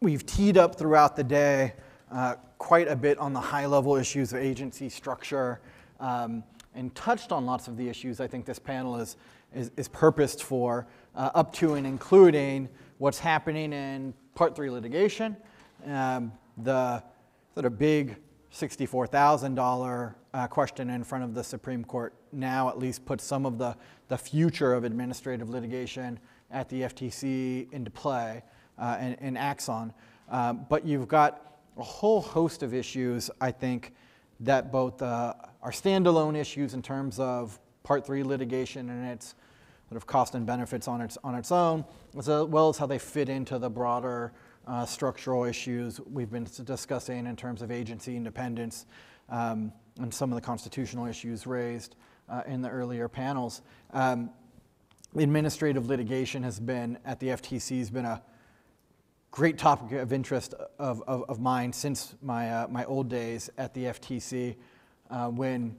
we've teed up throughout the day uh, quite a bit on the high level issues of agency structure um, and touched on lots of the issues I think this panel is, is, is purposed for, uh, up to and including what's happening in Part 3 litigation, um, the sort of big $64,000 uh, question in front of the Supreme Court now at least puts some of the, the future of administrative litigation at the FTC into play uh, and, and Axon. Uh, but you've got a whole host of issues, I think, that both uh, are standalone issues in terms of Part 3 litigation and its sort of cost and benefits on its, on its own, as well as how they fit into the broader uh, structural issues we've been discussing in terms of agency independence um, and some of the constitutional issues raised uh, in the earlier panels. Um, administrative litigation has been, at the FTC, has been a great topic of interest of, of, of mine since my, uh, my old days at the FTC uh, when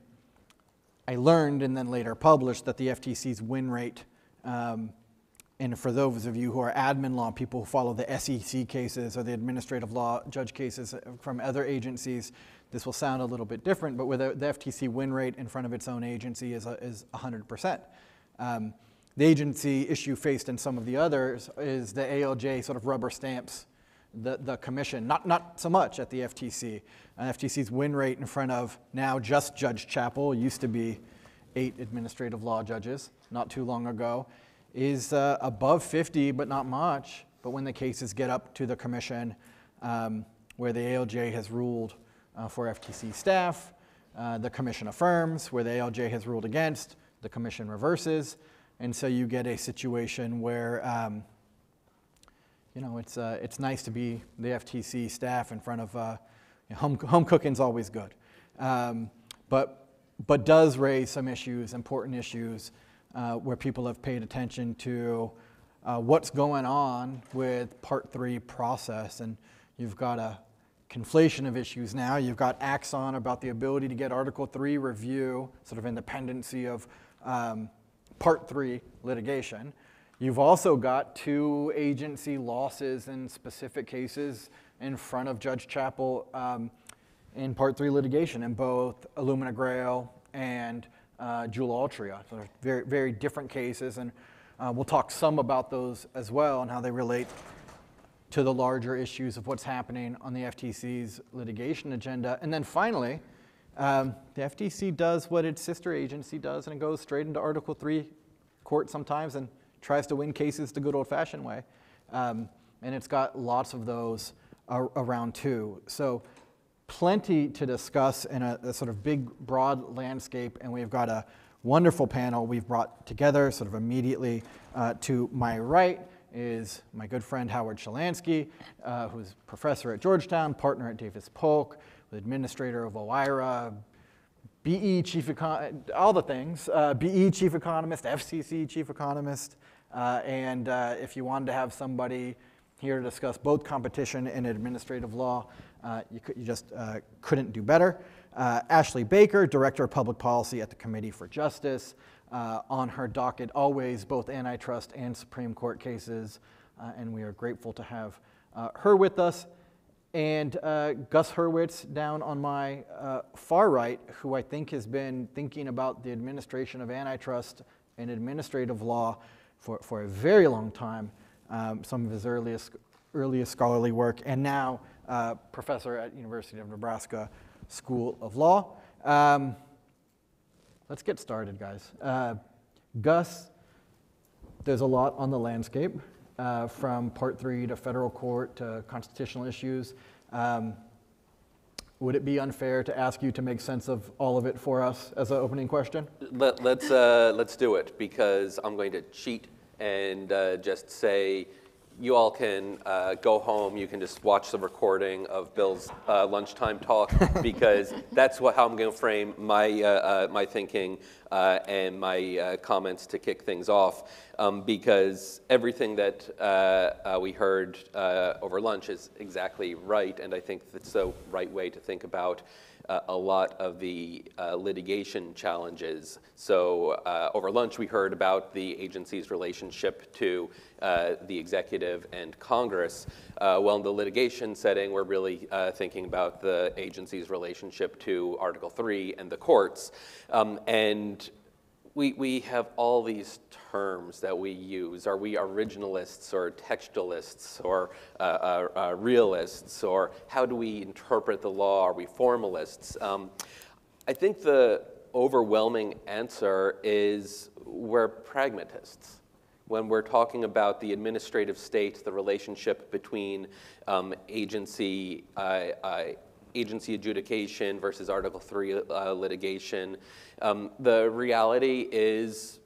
I learned and then later published that the FTC's win rate, um, and for those of you who are admin law people who follow the SEC cases or the administrative law judge cases from other agencies, this will sound a little bit different, but with the, the FTC win rate in front of its own agency is, a, is 100%. Um, the agency issue faced in some of the others is the ALJ sort of rubber stamps the, the commission, not, not so much at the FTC. Uh, FTC's win rate in front of now just Judge Chappell, used to be eight administrative law judges not too long ago, is uh, above 50, but not much. But when the cases get up to the commission, um, where the ALJ has ruled uh, for FTC staff, uh, the commission affirms, where the ALJ has ruled against, the commission reverses. And so you get a situation where, um, you know, it's, uh, it's nice to be the FTC staff in front of, uh, you know, home, home cooking's always good. Um, but, but does raise some issues, important issues, uh, where people have paid attention to uh, what's going on with Part 3 process. And you've got a conflation of issues now. You've got Axon about the ability to get Article 3 review, sort of independency of um, Part 3 litigation. You've also got two agency losses in specific cases in front of Judge Chappell um, in Part 3 litigation in both Illumina Grail and uh, Juul Altria. So they're very, very different cases, and uh, we'll talk some about those as well and how they relate to the larger issues of what's happening on the FTC's litigation agenda. And then finally, um, the FTC does what its sister agency does, and it goes straight into Article 3 court sometimes and tries to win cases the good old fashioned way. Um, and it's got lots of those around too. So, plenty to discuss in a, a, sort of big, broad landscape, and we've got a wonderful panel we've brought together sort of immediately uh, to my right is my good friend Howard Shelanski, uh, who's professor at Georgetown, partner at Davis Polk, administrator of OIRA, BE chief econ, all the things, uh, BE chief economist, FCC chief economist, uh, and uh, if you wanted to have somebody here to discuss both competition and administrative law, uh, you, could, you, just uh, couldn't do better. Uh, Ashley Baker, Director of Public Policy at the Committee for Justice, on her docket always both antitrust and Supreme Court cases, and we are grateful to have her with us and uh, Gus Hurwitz down on my uh, far right, who I think has been thinking about the administration of antitrust and administrative law for, for a very long time, um, some of his earliest, earliest scholarly work, and now uh, professor at University of Nebraska School of Law. Um, let's get started, guys. Uh, Gus, there's a lot on the landscape uh, from Part 3 to federal court to constitutional issues. Um, would it be unfair to ask you to make sense of all of it for us as an opening question? Let, us let's, uh, let's do it because I'm going to cheat and uh, just say you all can uh, go home. You can just watch the recording of Bill's uh, lunchtime talk because that's what, how I'm going to frame my, uh, uh my thinking uh, and my uh, comments to kick things off. Um, because everything that we heard over lunch is exactly right, and I think that's the right way to think about uh, a lot of the uh, litigation challenges. So uh, over lunch, we heard about the agency's relationship to uh, the executive and Congress. Uh, well, in the litigation setting, we're really uh, thinking about the agency's relationship to Article 3 and the courts. Um, and we, we have all these terms that we use. Are we originalists or textualists or uh, uh, uh, realists? Or how do we interpret the law? Are we formalists? Um, I think the overwhelming answer is we're pragmatists. When we're talking about the administrative state, the relationship between um, agency, agency adjudication versus Article 3 uh, litigation, um, the reality is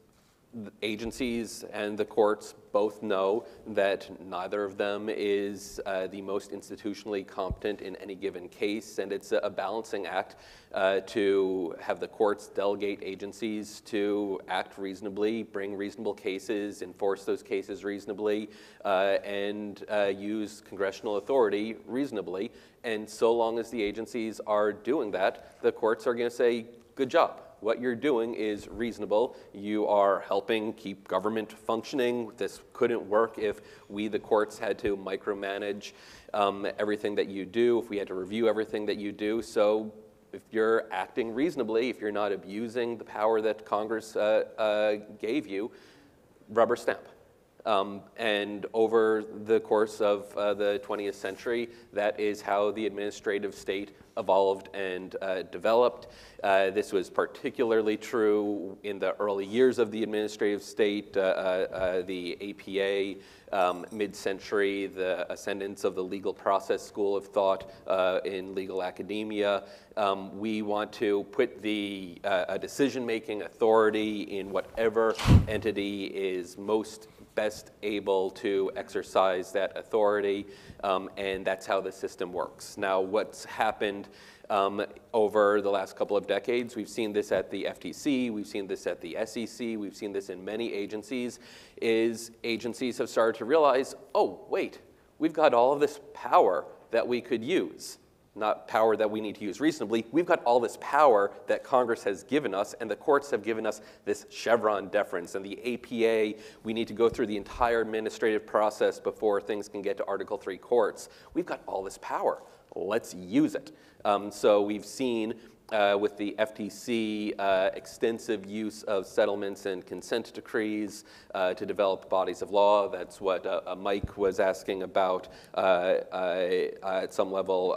agencies and the courts both know that neither of them is uh, the most institutionally competent in any given case, and it's a balancing act uh, to have the courts delegate agencies to act reasonably, bring reasonable cases, enforce those cases reasonably, uh, and uh, use congressional authority reasonably. And so long as the agencies are doing that, the courts are going to say, good job what you're doing is reasonable. You are helping keep government functioning. This couldn't work if we, the courts, had to micromanage um, everything that you do, if we had to review everything that you do. So if you're acting reasonably, if you're not abusing the power that Congress uh, uh, gave you, rubber stamp. Um, and over the course of uh, the 20th century, that is how the administrative state evolved and uh, developed. Uh, this was particularly true in the early years of the administrative state, uh, uh, uh, the APA, um, mid-century, the ascendance of the legal process school of thought in legal academia. Um, we want to put the decision-making authority in whatever entity is most best able to exercise that authority, um, and that's how the system works. Now, what's happened um, over the last couple of decades, we've seen this at the FTC, we've seen this at the SEC, we've seen this in many agencies, is agencies have started to realize, oh, wait, we've got all of this power that we could use not power that we need to use reasonably. We've got all this power that Congress has given us, and the courts have given us this Chevron deference. And the APA, we need to go through the entire administrative process before things can get to Article 3 courts. We've got all this power. Let's use it. Um, so we've seen uh, with the FTC, uh, extensive use of settlements and consent decrees uh, to develop bodies of law. That's what uh, uh, Mike was asking about at some level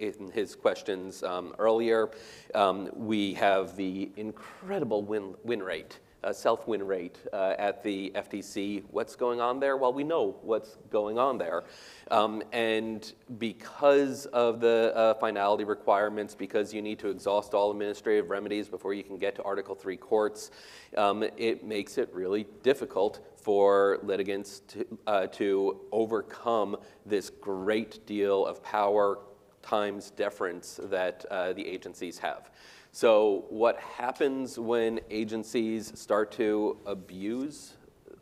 in his questions um, earlier. Um, we have the incredible win, win rate self-win rate uh, at the FTC. What's going on there? Well, we know what's going on there. Um, and because of the uh, finality requirements, because you need to exhaust all administrative remedies before you can get to Article 3 courts, um, it makes it really difficult for litigants to, uh, to overcome this great deal of power times deference that uh, the agencies have. So what happens when agencies start to abuse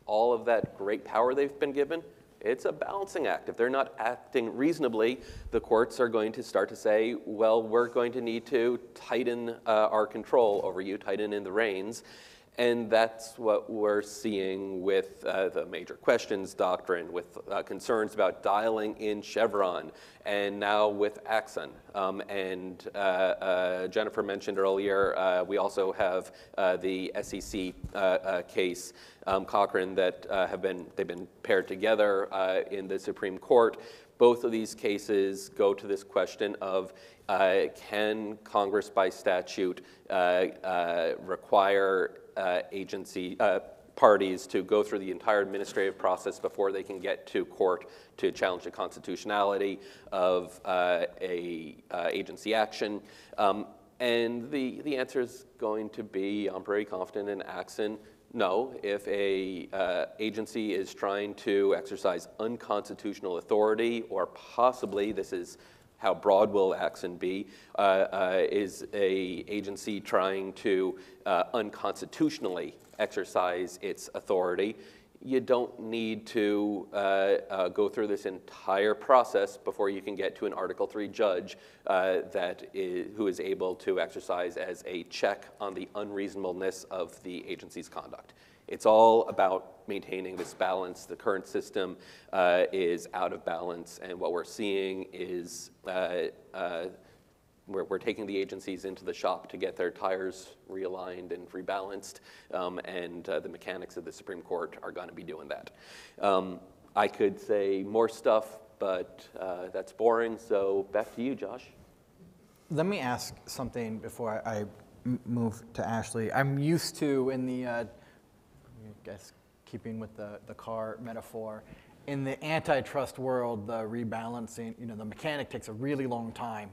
all of that great power they've been given? It's a balancing act. If they're not acting reasonably, the courts are going to start to say, well, we're going to need to tighten uh, our control over you, tighten in the reins. And that's what we're seeing with uh, the major questions doctrine, with uh, concerns about dialing in Chevron, and now with Axon. Um, and uh, uh Jennifer mentioned earlier, uh, we also have uh, the SEC case, um, Cochran, that have been, they've been paired together in the Supreme Court. Both of these cases go to this question of can Congress by statute require uh, agency uh, parties to go through the entire administrative process before they can get to court to challenge the constitutionality of uh, a uh, agency action. Um, and the, the answer is going to be, I'm very confident in Axon, no, if a uh, agency is trying to exercise unconstitutional authority or possibly, this is how broad will Axon be? Uh, uh, is a agency trying to uh, unconstitutionally exercise its authority? you don't need to uh, uh, go through this entire process before you can get to an Article 3 judge that is, who is able to exercise as a check on the unreasonableness of the agency's conduct. It's all about maintaining this balance. The current system uh, is out of balance, and what we're seeing is uh, uh, we're, we're, taking the agencies into the shop to get their tires realigned and rebalanced, um, and uh, the mechanics of the Supreme Court are going to be doing that. Um, I could say more stuff, but uh, that's boring, so back to you, Josh. Let me ask something before I, move to Ashley. I'm used to, in the uh, guess keeping with the, the car metaphor, in the antitrust world, the rebalancing, you know, the mechanic takes a really long time.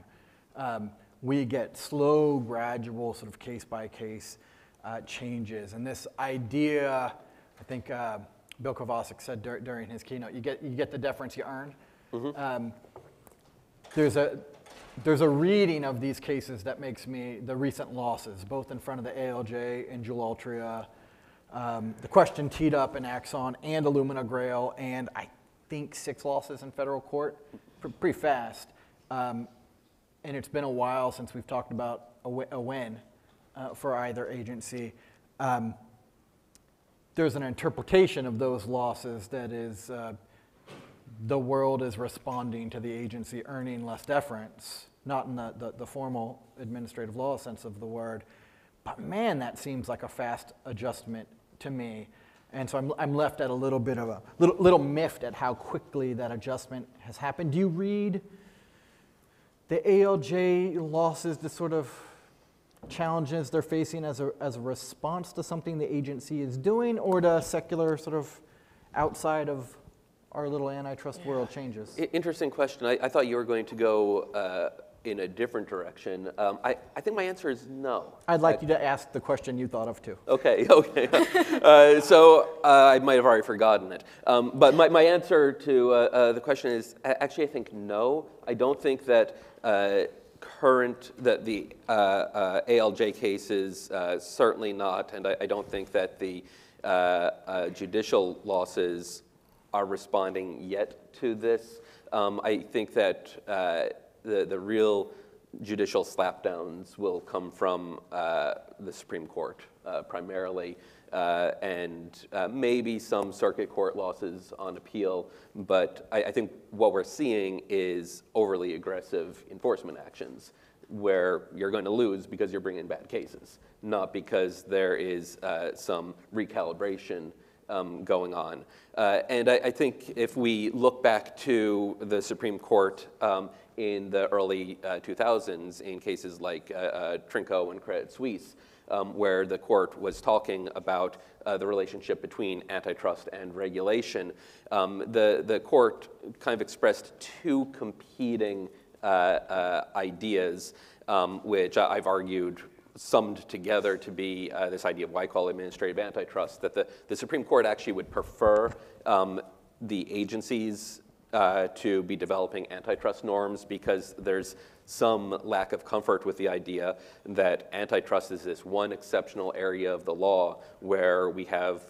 Um, we get slow, gradual, sort of case by case uh, changes. And this idea, I think uh, Bill Kovacic said dur- during his keynote, you get, you get the deference you earn. Mm-hmm. Um, there's, a, there's a reading of these cases that makes me, the recent losses, both in front of the ALJ and Juul Altria, um, the question teed up in Axon and Illumina Grail, and I think six losses in federal court, pretty fast. Um, and it's been a while since we've talked about a, win uh, for either agency. Um, there's an interpretation of those losses that is uh, the world is responding to the agency earning less deference, not in the, the, the formal administrative law sense of the word. But man, that seems like a fast adjustment to me. And so I'm, I'm left at a little bit of a little, little miffed at how quickly that adjustment has happened. Do you read the ALJ losses, the sort of challenges they're facing as a, as a response to something the agency is doing or to secular sort of outside of our little antitrust world changes? Interesting question. I, I thought you were going to go uh, in a different direction? Um, I, I think my answer is no. I'd like I, you to ask the question you thought of too. Okay, okay. uh, so uh, I might have already forgotten it. Um, but my, my answer to uh, uh the question is actually, I think no. I don't think that uh, current, that the uh, ALJ cases, certainly not, and I, I, don't think that the judicial losses are responding yet to this. Um, I think that the, the real judicial slapdowns will come from uh, the Supreme Court uh, primarily, uh, and uh, maybe some circuit court losses on appeal. But I, I, think what we're seeing is overly aggressive enforcement actions where you're going to lose because you're bringing bad cases, not because there is uh, some recalibration um, going on. Uh, and I, I, think if we look back to the Supreme Court um, in the early uh, 2000s in cases like uh, uh, Trinko and Credit Suisse, um, where the court was talking about uh, the relationship between antitrust and regulation. Um, the, the court kind of expressed two competing uh, uh, ideas, um, which I've argued summed together to be uh, this idea of why call administrative antitrust, that the, the Supreme Court actually would prefer um, the agencies uh, to be developing antitrust norms because there's some lack of comfort with the idea that antitrust is this one exceptional area of the law where we have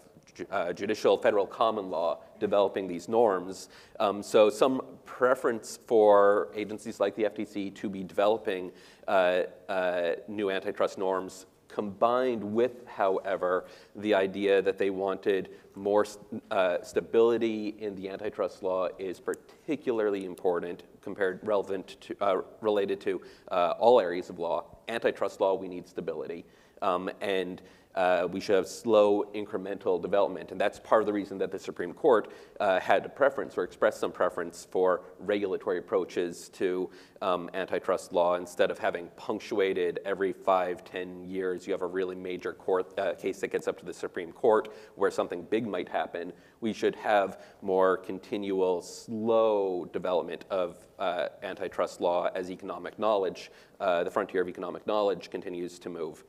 uh, judicial federal common law developing these norms. Um, so some preference for agencies like the FTC to be developing uh, uh, new antitrust norms combined with, however, the idea that they wanted more uh, stability in the antitrust law is particularly important compared relevant to, uh, related to uh, all areas of law. Antitrust law, we need stability. Um, and uh, we should have slow incremental development. And that's part of the reason that the Supreme Court uh, had a preference or expressed some preference for regulatory approaches to um, antitrust law instead of having punctuated every five, ten years. You have a really major court uh, case that gets up to the Supreme Court where something big might happen. We should have more continual, slow development of uh, antitrust law as economic knowledge, uh, the frontier of economic knowledge continues to move.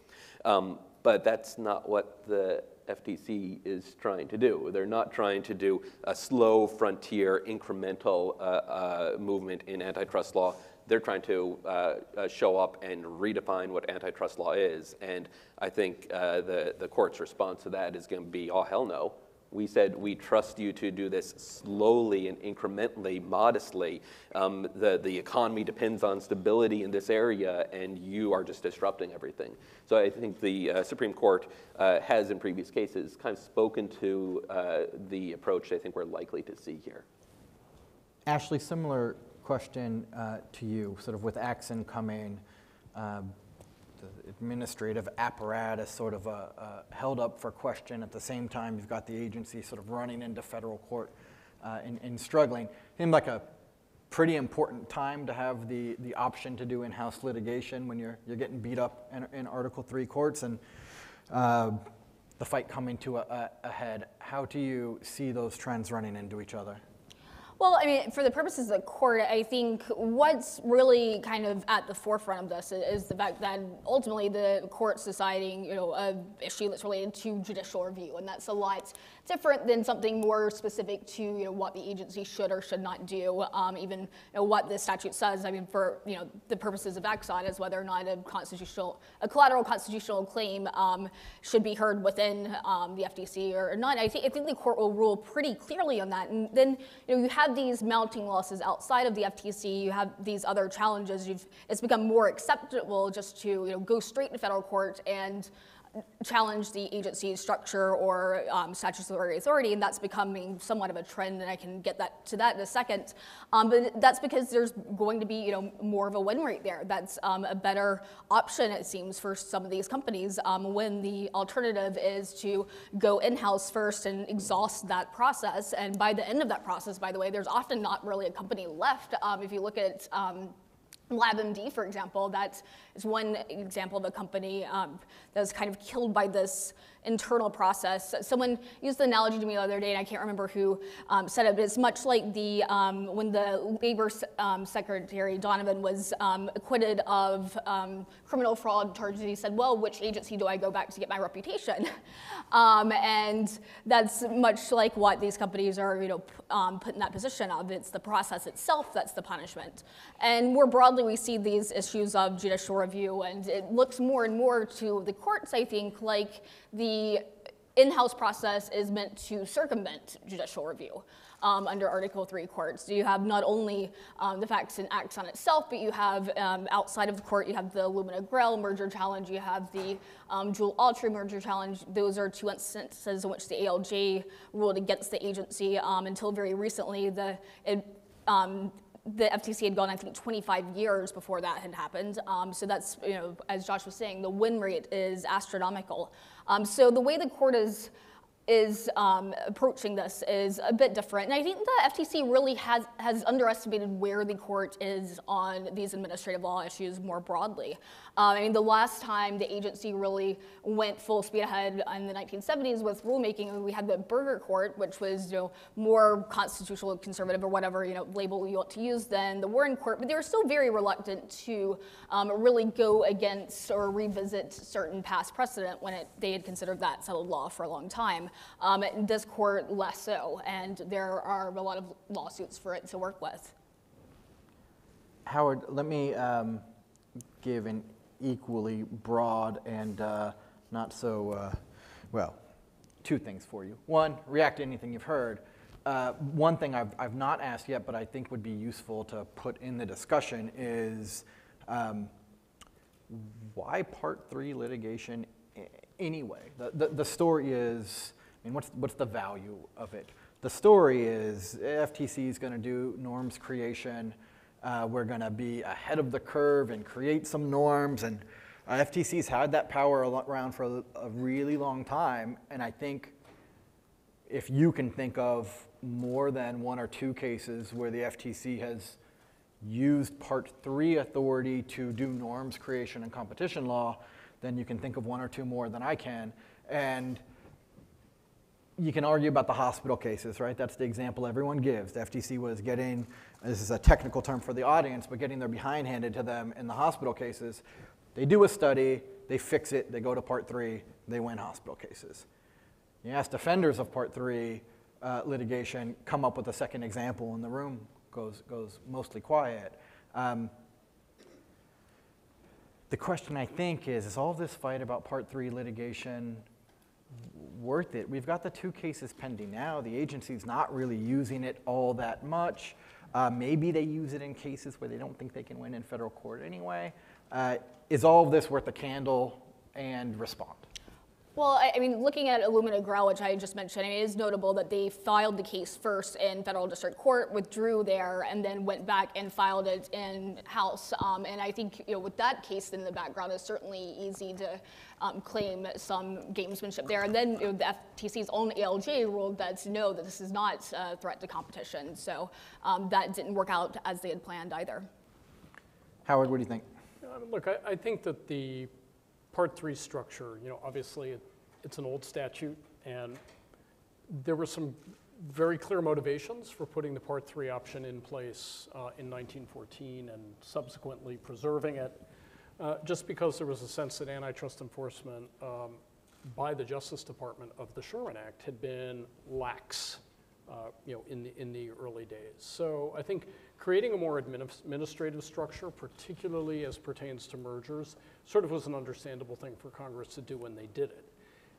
Um, but that's not what the FTC is trying to do. They're not trying to do a slow frontier incremental uh, uh, movement in antitrust law. They're trying to uh, uh show up and redefine what antitrust law is. And I think uh, the, the court's response to that is going to be, oh, hell no. We said we trust you to do this slowly and incrementally, modestly. Um, the, the economy depends on stability in this area, and you are just disrupting everything. So I think the uh, Supreme Court uh, has, in previous cases, kind of spoken to uh, the approach I think we're likely to see here. Ashley, similar question uh, to you, sort of with Axon coming. Um, the administrative apparatus sort of uh, uh, held up for question. At the same time, you've got the agency sort of running into federal court uh, and, and, struggling. Seemed like a pretty important time to have the, the option to do in-house litigation when you're, you're getting beat up in, in Article 3 courts and uh, the fight coming to a, a, a head. How do you see those trends running into each other? Well, I mean, for the purposes of the court, I think what's really kind of at the forefront of this is the fact that ultimately the court's deciding, you know, a issue that's related to judicial review, and that's a lot different than something more specific to, you know, what the agency should or should not do, um, even you know, what the statute says. I mean, for you know, the purposes of Axon is whether or not a constitutional, a collateral constitutional claim um, should be heard within um, the FTC or not. I think I think the court will rule pretty clearly on that, and then you know, you have have these mounting losses outside of the FTC, you have these other challenges, You've, it's become more acceptable just to you know, go straight to federal court and challenge the agency's structure or um, statutory authority, and that's becoming somewhat of a trend, and I can get that to that in a second. Um, but that's because there's going to be, you know, more of a win rate there. That's um, a better option, it seems, for some of these companies um, when the alternative is to go in-house first and exhaust that process. And by the end of that process, by the way, there's often not really a company left. Um, if you look at um, LabMD, for example, that is one example of a company um, that was kind of killed by this internal process. Someone used the analogy to me the other day, and I can't remember who um, said it, but it's much like the um, when the labor um, secretary Donovan was um, acquitted of um, criminal fraud charges. He said, "Well, which agency do I go back to get my reputation?" Um, and that's much like what these companies are, you know, put in that position of. It's the process itself that's the punishment. And more broadly, we see these issues of judicial review, and it looks more and more to the courts, I think, like the in-house process is meant to circumvent judicial review um, under Article 3 courts. So you have not only um, the facts and Axon itself, but you have um, outside of the court, you have the Illumina Grail merger challenge, you have the um, Juul Altria merger challenge. Those are two instances in which the ALJ ruled against the agency. Um, until very recently, the it, um, the FTC had gone, I think, 25 years before that had happened. Um, so that's, you know, as Josh was saying, the win rate is astronomical. Um, so the way the court is is um, approaching this is a bit different. And I think the FTC really has, has underestimated where the court is on these administrative law issues more broadly. Um, I mean, the last time the agency really went full speed ahead in the 1970s with rulemaking, we had the Burger Court, which was you know more constitutional conservative or whatever you know label you want to use than the Warren Court, but they were still very reluctant to um, really go against or revisit certain past precedent when it, they had considered that settled law for a long time. Um, this court less so, and there are a lot of lawsuits for it to work with. Howard, let me um, give an equally broad and uh, not so, uh, well, two things for you. One, react to anything you've heard. Uh, one thing I've, I've not asked yet, but I think would be useful to put in the discussion is um, why Part 3 litigation anyway? The, the, the story is, I mean, what's, what's the value of it? The story is FTC is going to do norms creation uh, we're going to be ahead of the curve and create some norms. And uh, FTC's had that power around for a, a really long time. And I think if you can think of more than one or two cases where the FTC has used Part 3 authority to do norms creation and competition law, then you can think of one or two more than I can. And you can argue about the hospital cases, right? That's the example everyone gives. The FTC was getting, this is a technical term for the audience, but getting their behind handed to them in the hospital cases. They do a study, they fix it, they go to part three, they win hospital cases. You ask defenders of part three uh, litigation, come up with a second example, and the room goes, goes mostly quiet. Um, the question I think is, is all this fight about part three litigation worth it. We've got the two cases pending now. The agency's not really using it all that much. Uh, maybe they use it in cases where they don't think they can win in federal court anyway. Uh, is all of this worth a candle and respond? Well, I, I mean, looking at Illumina Grail, which I just mentioned, it is notable that they filed the case first in federal district court, withdrew there, and then went back and filed it in house. Um, and I think, you know, with that case in the background, it's certainly easy to um, claim some gamesmanship there. And then you know, the FTC's own ALJ ruled that no, that this is not a threat to competition. So um, that didn't work out as they had planned either. Howard, what do you think? Uh, Look, I, I think that the Part Three structure, you know, obviously it, it's an old statute, and there were some very clear motivations for putting the Part Three option in place uh, in 1914 and subsequently preserving it, uh, just because there was a sense that antitrust enforcement um, by the Justice Department of the Sherman Act had been lax Uh, you know, in the, in the early days. So I think creating a more administrative structure, particularly as pertains to mergers, sort of was an understandable thing for Congress to do when they did it.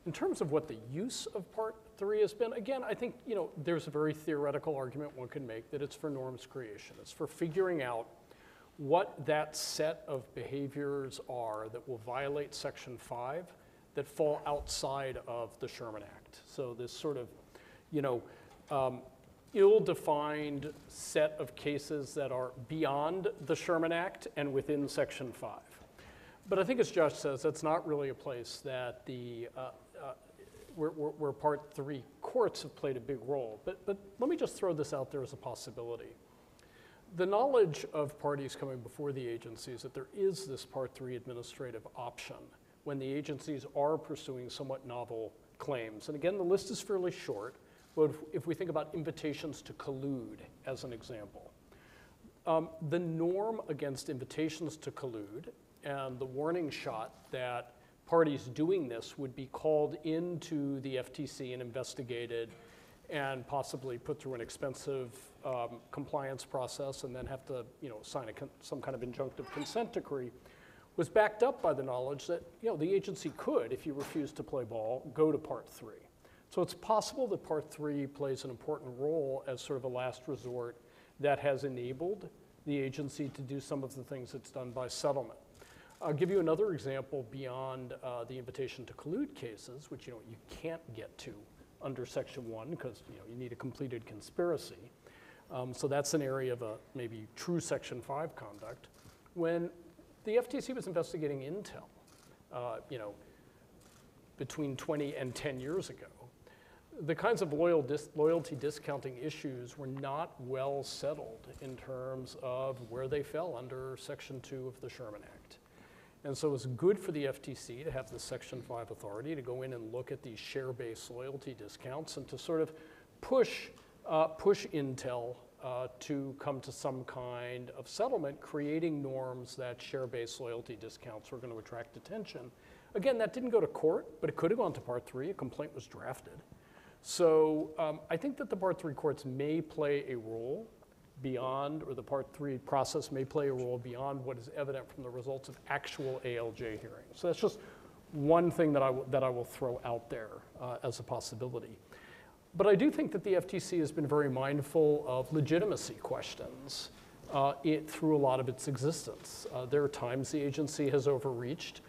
In terms of what the use of Part 3 has been, again, I think, you know, there's a very theoretical argument one can make that it's for norms creation. It's for figuring out what that set of behaviors are that will violate Section 5 that fall outside of the Sherman Act. So this sort of, you know, um, ill-defined set of cases that are beyond the Sherman Act and within Section 5. But I think as Josh says, that's not really a place that the, uh, uh, where, where, Part 3 courts have played a big role. But, but let me just throw this out there as a possibility. The knowledge of parties coming before the agencies that there is this Part 3 administrative option when the agencies are pursuing somewhat novel claims. And again, the list is fairly short, but if, we think about invitations to collude as an example, um, the norm against invitations to collude and the warning shot that parties doing this would be called into the FTC and investigated and possibly put through an expensive um, compliance process and then have to, you know, sign some kind of injunctive consent decree was backed up by the knowledge that, you know, the agency could, if you refuse to play ball, go to part three. So it's possible that part three plays an important role as sort of a last resort that has enabled the agency to do some of the things it's done by settlement. I'll give you another example beyond uh, the invitation to collude cases, which you know you can't get to under Section One because you know you need a completed conspiracy. Um, so that's an area of a maybe true Section Five conduct. When the FTC was investigating Intel, uh, you know, between 20 and 10 years ago, the kinds of loyal dis- loyalty discounting issues were not well settled in terms of where they fell under Section 2 of the Sherman Act. And so it's good for the FTC to have the Section 5 authority to go in and look at these share based loyalty discounts and to sort of push, uh, push Intel uh, to come to some kind of settlement, creating norms that share based loyalty discounts were going to attract attention. Again, that didn't go to court, but it could have gone to Part 3. A complaint was drafted. So um, I think that the Part 3 courts may play a role beyond, or the Part 3 process may play a role beyond what is evident from the results of actual ALJ hearings. So that's just one thing that I, w- that I will throw out there uh, as a possibility. But I do think that the FTC has been very mindful of legitimacy questions uh, it, through a lot of its existence. Uh, there are times the agency has overreached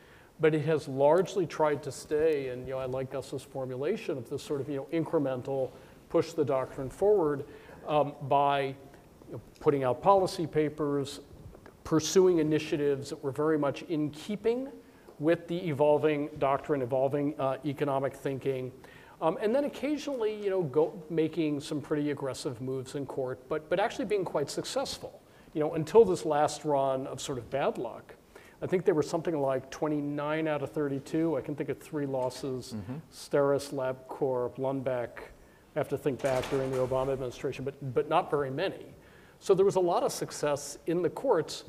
but it has largely tried to stay, and you know, I like Gus's formulation of this sort of you know, incremental push the doctrine forward um, by you know, putting out policy papers, pursuing initiatives that were very much in keeping with the evolving doctrine, evolving uh, economic thinking, um, and then occasionally, you know, go, making some pretty aggressive moves in court, but, but actually being quite successful. You know, until this last run of sort of bad luck, I think they were something like 29 out of 32. I can think of three losses: mm-hmm. Steris, LabCorp, Lundbeck. I have to think back during the Obama administration, but but not very many. So there was a lot of success in the courts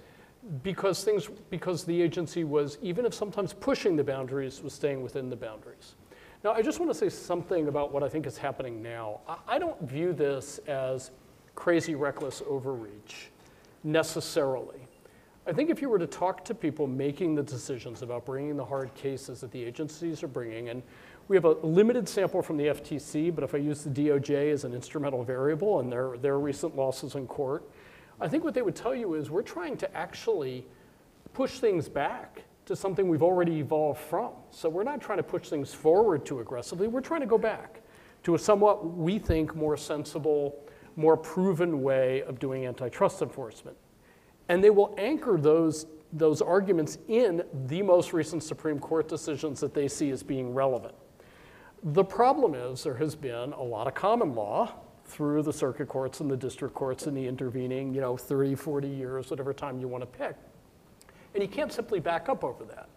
because things because the agency was even if sometimes pushing the boundaries was staying within the boundaries. Now I just want to say something about what I think is happening now. I, I don't view this as crazy reckless overreach necessarily. I think if you were to talk to people making the decisions about bringing the hard cases that the agencies are bringing, and we have a limited sample from the FTC, but if I use the DOJ as an instrumental variable and their, their recent losses in court, I think what they would tell you is we're trying to actually push things back to something we've already evolved from. So we're not trying to push things forward too aggressively, we're trying to go back to a somewhat, we think, more sensible, more proven way of doing antitrust enforcement. And they will anchor those, those arguments in the most recent Supreme Court decisions that they see as being relevant. The problem is there has been a lot of common law through the circuit courts and the district courts in the intervening, you know, 30, 40 years, whatever time you want to pick. And you can't simply back up over that.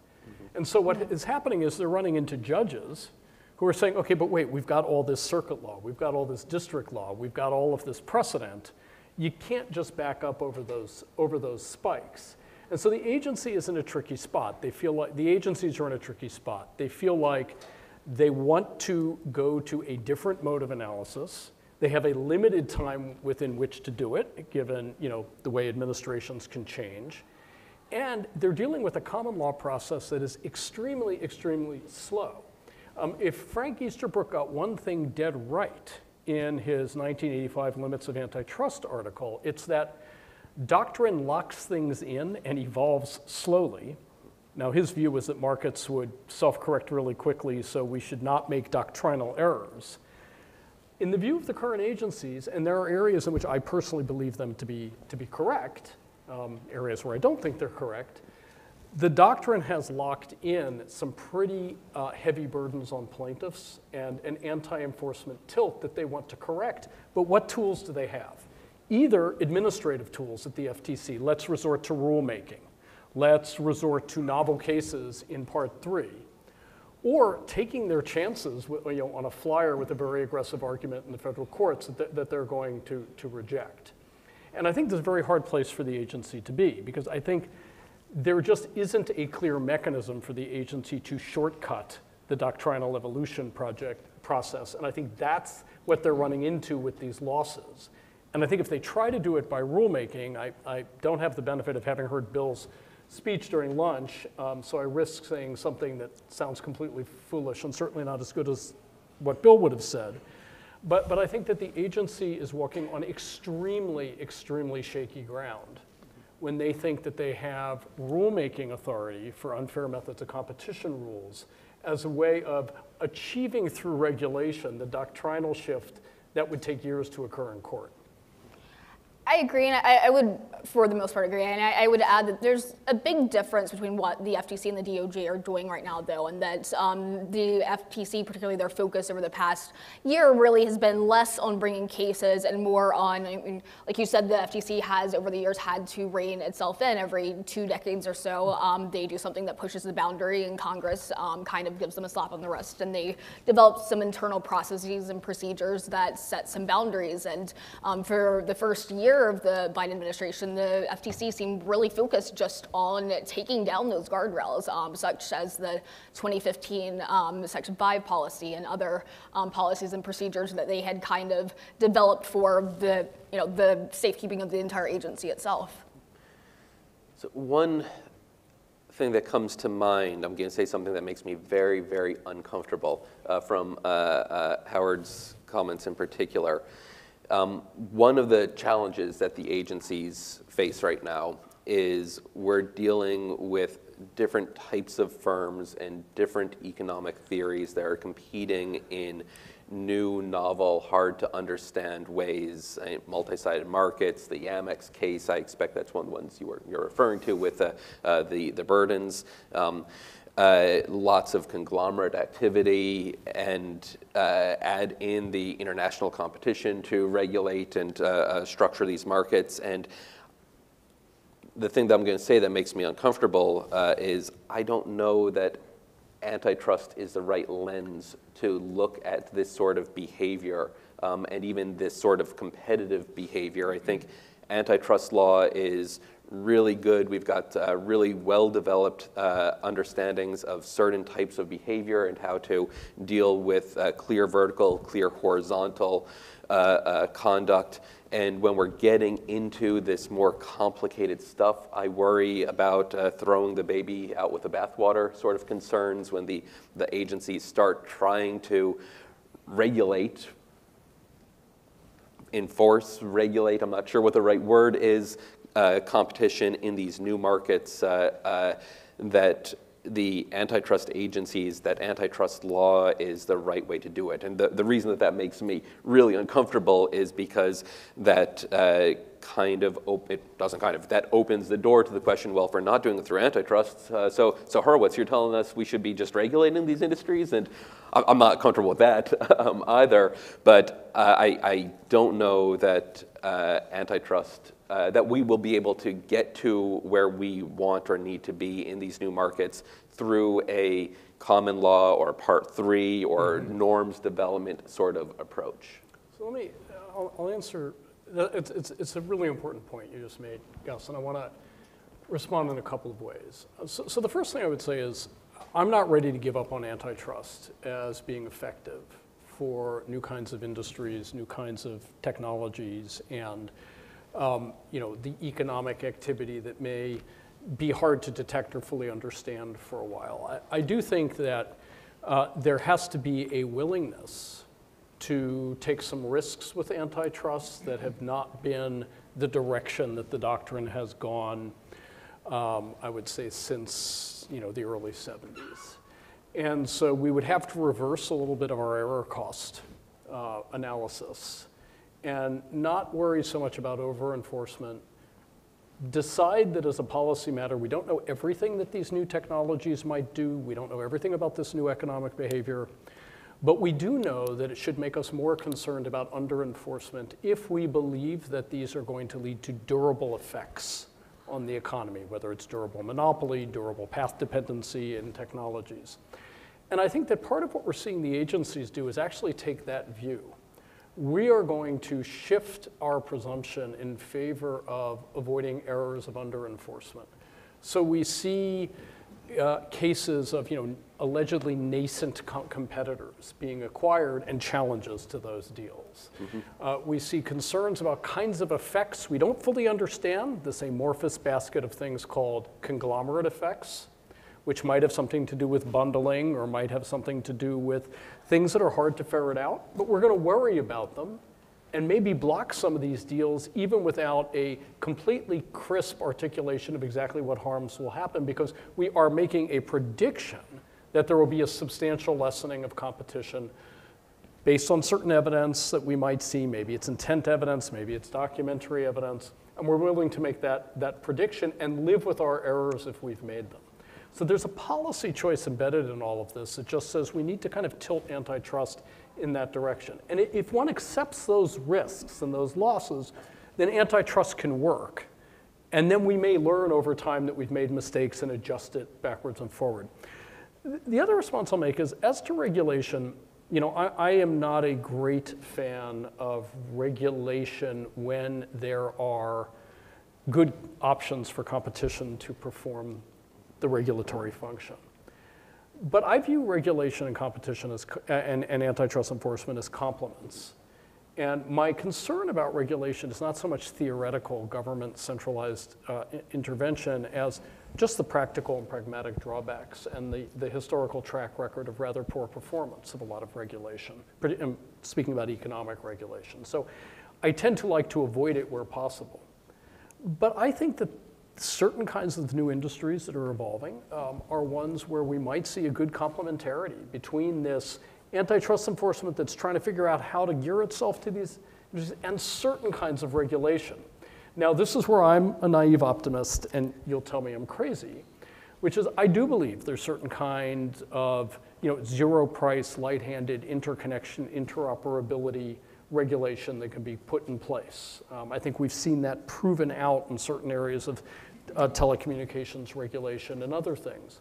And so what is happening is they're running into judges who are saying, okay, but wait, we've got all this circuit law, we've got all this district law, we've got all of this precedent. You can't just back up over those, over those spikes. And so the agency is in a tricky spot. They feel like the agencies are in a tricky spot. They feel like they want to go to a different mode of analysis. They have a limited time within which to do it, given you know, the way administrations can change. And they're dealing with a common law process that is extremely, extremely slow. Um, if Frank Easterbrook got one thing dead right in his 1985 Limits of Antitrust article, it's that doctrine locks things in and evolves slowly. Now, his view was that markets would self correct really quickly, so we should not make doctrinal errors. In the view of the current agencies, and there are areas in which I personally believe them to be, to be correct, um, areas where I don't think they're correct, the doctrine has locked in some pretty uh, heavy burdens on plaintiffs and an anti enforcement tilt that they want to correct. But what tools do they have? Either administrative tools at the FTC, let's resort to rulemaking, let's resort to novel cases in part three, or taking their chances with, you know, on a flyer with a very aggressive argument in the federal courts that, that they're going to, to reject. And I think this is a very hard place for the agency to be because I think there just isn't a clear mechanism for the agency to shortcut the doctrinal evolution project process. And I think that's what they're running into with these losses. And I think if they try to do it by rulemaking, I, I don't have the benefit of having heard Bill's speech during lunch, um, so I risk saying something that sounds completely foolish and certainly not as good as what Bill would have said. But, but I think that the agency is walking on extremely, extremely shaky ground when they think that they have rulemaking authority for unfair methods of competition rules as a way of achieving through regulation the doctrinal shift that would take years to occur in court. I agree, and I, I, would, for the most part, agree. And I, I, would add that there's a big difference between what the FTC and the DOJ are doing right now, though, and that um, the FTC, particularly their focus over the past year, really has been less on bringing cases and more on, I mean, like you said, the FTC has over the years had to rein itself in every two decades or so. Um, they do something that pushes the boundary, and Congress um, kind of gives them a slap on the wrist, and they develop some internal processes and procedures that set some boundaries. And um, for the first year of the Biden administration, the FTC seemed really focused just on taking down those guardrails, um, such as the 2015 um, Section 5 policy and other um, policies and procedures that they had kind of developed for the, you know, the safekeeping of the entire agency itself. So one thing that comes to mind, I'm going to say something that makes me very, very uncomfortable uh, from uh, uh, Howard's comments in particular. Um, one of the challenges that the agencies face right now is we're dealing with different types of firms and different economic theories that are competing in new, novel, hard to understand ways, uh, multi-sided markets, the Amex case, I expect that's one of the ones you were, you're referring to with the, uh, the, the burdens. Um, uh, lots of conglomerate activity and uh, add in the international competition to regulate and uh, uh structure these markets. And the thing that I'm going to say that makes me uncomfortable uh, is I don't know that antitrust is the right lens to look at this sort of behavior um, and even this sort of competitive behavior. I think antitrust law is really good. We've got uh, really well-developed uh, understandings of certain types of behavior and how to deal with uh, clear vertical, clear horizontal uh, uh, conduct. And when we're getting into this more complicated stuff, I worry about uh, throwing the baby out with the bathwater sort of concerns when the, the agencies start trying to regulate enforce, regulate, I'm not sure what the right word is, uh, competition in these new markets uh, uh, that the antitrust agencies, that antitrust law is the right way to do it. And the, the reason that that makes me really uncomfortable is because that kind of, op- it doesn't kind of, that opens the door to the question, well, if we're not doing it through antitrust, uh, so, so Hurwitz, you're telling us we should be just regulating these industries? And I- I'm not comfortable with that um, either, but uh, I, I don't know that uh, antitrust, uh, that we will be able to get to where we want or need to be in these new markets through a common law or part three or norms development sort of approach. So let me, I'll, I'll answer, it's, it's, it's a really important point you just made, Gus, and I want to respond in a couple of ways. So, so the first thing I would say is, I'm not ready to give up on antitrust as being effective for new kinds of industries, new kinds of technologies, and um, you know, the economic activity that may be hard to detect or fully understand for a while. I, I do think that uh, there has to be a willingness to take some risks with antitrust that have not been the direction that the doctrine has gone, um, I would say, since you know, the early 70s. And so we would have to reverse a little bit of our error cost uh, analysis and not worry so much about over enforcement. Decide that as a policy matter, we don't know everything that these new technologies might do. We don't know everything about this new economic behavior. But we do know that it should make us more concerned about under enforcement if we believe that these are going to lead to durable effects on the economy, whether it's durable monopoly, durable path dependency in technologies. And I think that part of what we're seeing the agencies do is actually take that view. We are going to shift our presumption in favor of avoiding errors of under enforcement. So we see uh, cases of you know, allegedly nascent co- competitors being acquired and challenges to those deals. Uh, we see concerns about kinds of effects we don't fully understand, this amorphous basket of things called conglomerate effects, which might have something to do with bundling or might have something to do with things that are hard to ferret out, but we're going to worry about them and maybe block some of these deals even without a completely crisp articulation of exactly what harms will happen because we are making a prediction that there will be a substantial lessening of competition based on certain evidence that we might see. Maybe it's intent evidence, maybe it's documentary evidence, and we're willing to make that, that prediction and live with our errors if we've made them. So there's a policy choice embedded in all of this. It just says we need to kind of tilt antitrust in that direction. And if one accepts those risks and those losses, then antitrust can work. And then we may learn over time that we've made mistakes and adjust it backwards and forward. The other response I'll make is as to regulation, you know, I, I am not a great fan of regulation when there are good options for competition to perform the regulatory function. But I view regulation and competition as, and, and antitrust enforcement as complements. And my concern about regulation is not so much theoretical government centralized uh, intervention as just the practical and pragmatic drawbacks and the, the historical track record of rather poor performance of a lot of regulation, I'm speaking about economic regulation. So I tend to like to avoid it where possible. But I think that certain kinds of new industries that are evolving um, are ones where we might see a good complementarity between this antitrust enforcement that's trying to figure out how to gear itself to these and certain kinds of regulation. Now, this is where I'm a naive optimist, and you'll tell me I'm crazy, which is I do believe there's certain kind of you know zero price, light-handed interconnection, interoperability regulation that can be put in place. Um, I think we've seen that proven out in certain areas of uh, telecommunications regulation and other things.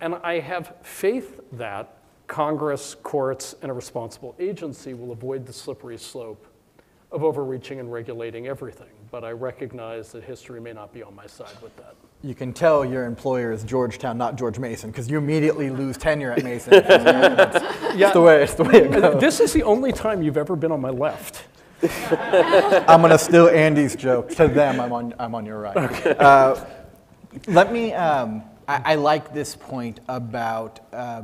And I have faith that Congress, courts, and a responsible agency will avoid the slippery slope of overreaching and regulating everything. But I recognize that history may not be on my side with that. You can tell your employer is Georgetown, not George Mason, because you immediately lose tenure at Mason. it's the way it's the way it goes. This is the only time you've ever been on my left. I'm gonna steal Andy's joke. To them, I'm on I'm on your right. Uh, let me. Um, I, I like this point about uh,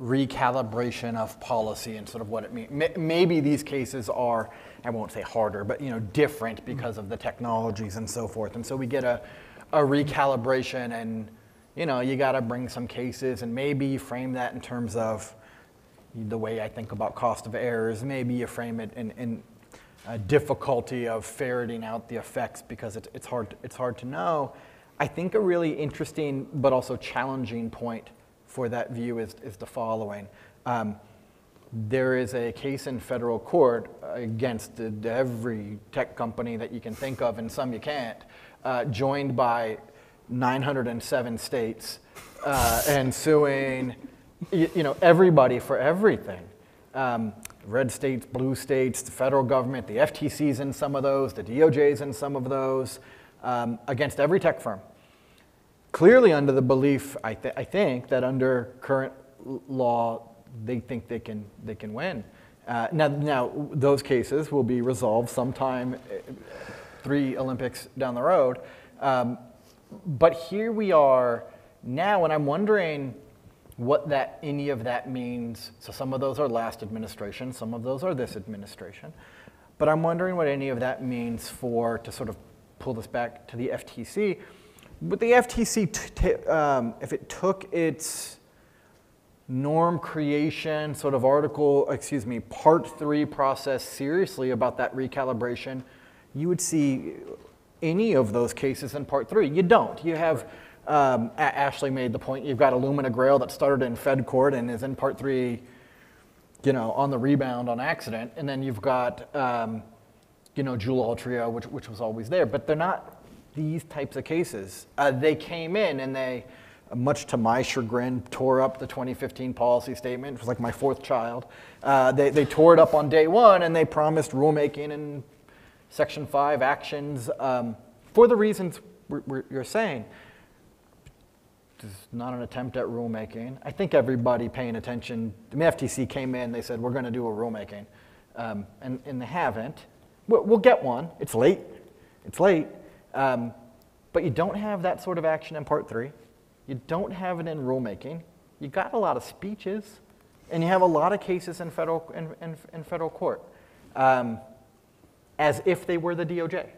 recalibration of policy and sort of what it means. Maybe these cases are. I won't say harder, but you know, different because of the technologies and so forth. And so we get a, a recalibration, and you know, you got to bring some cases, and maybe you frame that in terms of the way I think about cost of errors. Maybe you frame it in, in uh, difficulty of ferreting out the effects because it, it's, hard, it's hard to know. I think a really interesting but also challenging point for that view is, is the following. Um, there is a case in federal court against every tech company that you can think of, and some you can't, uh, joined by 907 states uh, and suing you, you, know, everybody for everything. Um, red states, blue states, the federal government, the FTC's in some of those, the DOJ's in some of those, um, against every tech firm. Clearly, under the belief, I, th- I, think, that under current law, they think they can, they can win. Uh, now, now, those cases will be resolved sometime uh, three Olympics down the road. Um, but here we are now, and I'm wondering what that any of that means. So some of those are last administration, some of those are this administration. But I'm wondering what any of that means for to sort of pull this back to the FTC. But the FTC, um, if it took its norm creation sort of article, excuse me, part three process seriously about that recalibration, you would see any of those cases in part three. You don't. You have um, Ashley made the point you've got Illumina Grail that started in Fed court and is in part three, you know, on the rebound on accident. And then you've got, um, you know, Juul Altria, which, which was always there. But they're not these types of cases. Uh, they came in and they, much to my chagrin, tore up the 2015 policy statement. It was like my fourth child. Uh, they, they tore it up on day one and they promised rulemaking and Section 5 actions um, for the reasons we're, we're, you're saying is not an attempt at rulemaking. I think everybody paying attention, the FTC came in, they said, we're going to do a rulemaking. Um, and, and they haven't. We'll, we'll, get one. It's late. It's late. Um, but you don't have that sort of action in part three. You don't have it in rulemaking. You got a lot of speeches, and you have a lot of cases in federal, in, in, in federal court, um, as if they were the DOJ.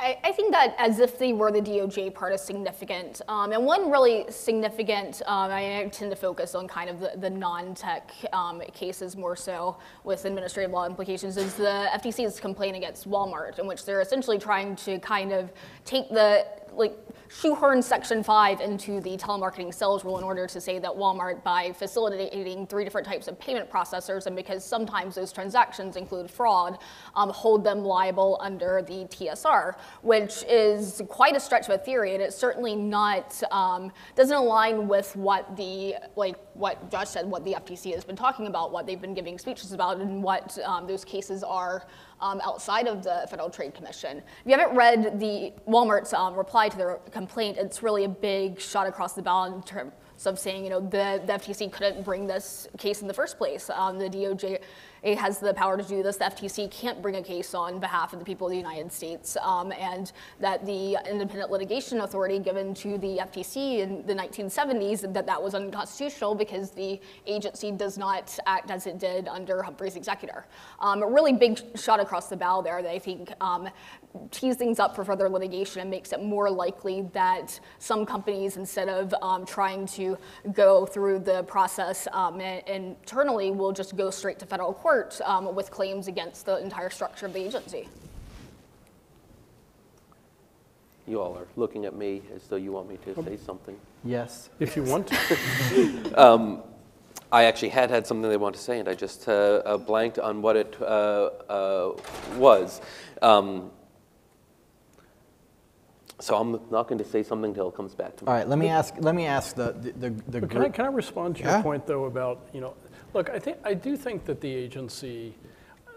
I, I, think that as if they were the DOJ part is significant. Um, and one really significant, um, I tend to focus on kind of the, the non-tech um, cases more so with administrative law implications, is the FTC's complaint against Walmart, in which they're essentially trying to kind of take the like shoehorn Section 5 into the telemarketing sales rule in order to say that Walmart, by facilitating three different types of payment processors, and because sometimes those transactions include fraud, um, hold them liable under the TSR, which is quite a stretch of a theory, and it's certainly not um, doesn't align with what the like what Josh said, what the FTC has been talking about, what they've been giving speeches about, and what um, those cases are um, outside of the Federal Trade Commission. If you haven't read the Walmart's um, reply to their complaint, it's really a big shot across the bow in terms of saying, you know, the, the FTC couldn't bring this case in the first place. Um, the DOJ has the power to do this. The FTC can't bring a case on behalf of the people of the United States, um, and that the independent litigation authority given to the FTC in the 1970s that that was unconstitutional because the agency does not act as it did under Humphrey's executor. Um, a really big shot across the bow there that I think um, tees things up for further litigation and makes it more likely that some companies, instead of um, trying to go through the process um, internally, will just go straight to federal court court um, with claims against the entire structure of the agency. You all are looking at me as though you want me to say something. Yes. If you want to. um, I actually had had something they wanted to say, and I just uh, uh, blanked on what it uh, uh was. Um, so I'm not going to say something until it comes back to me. All right, let me ask. Let me ask the the, the, can I can I respond to yeah. your point though about you know Look, I think I do think that the agency,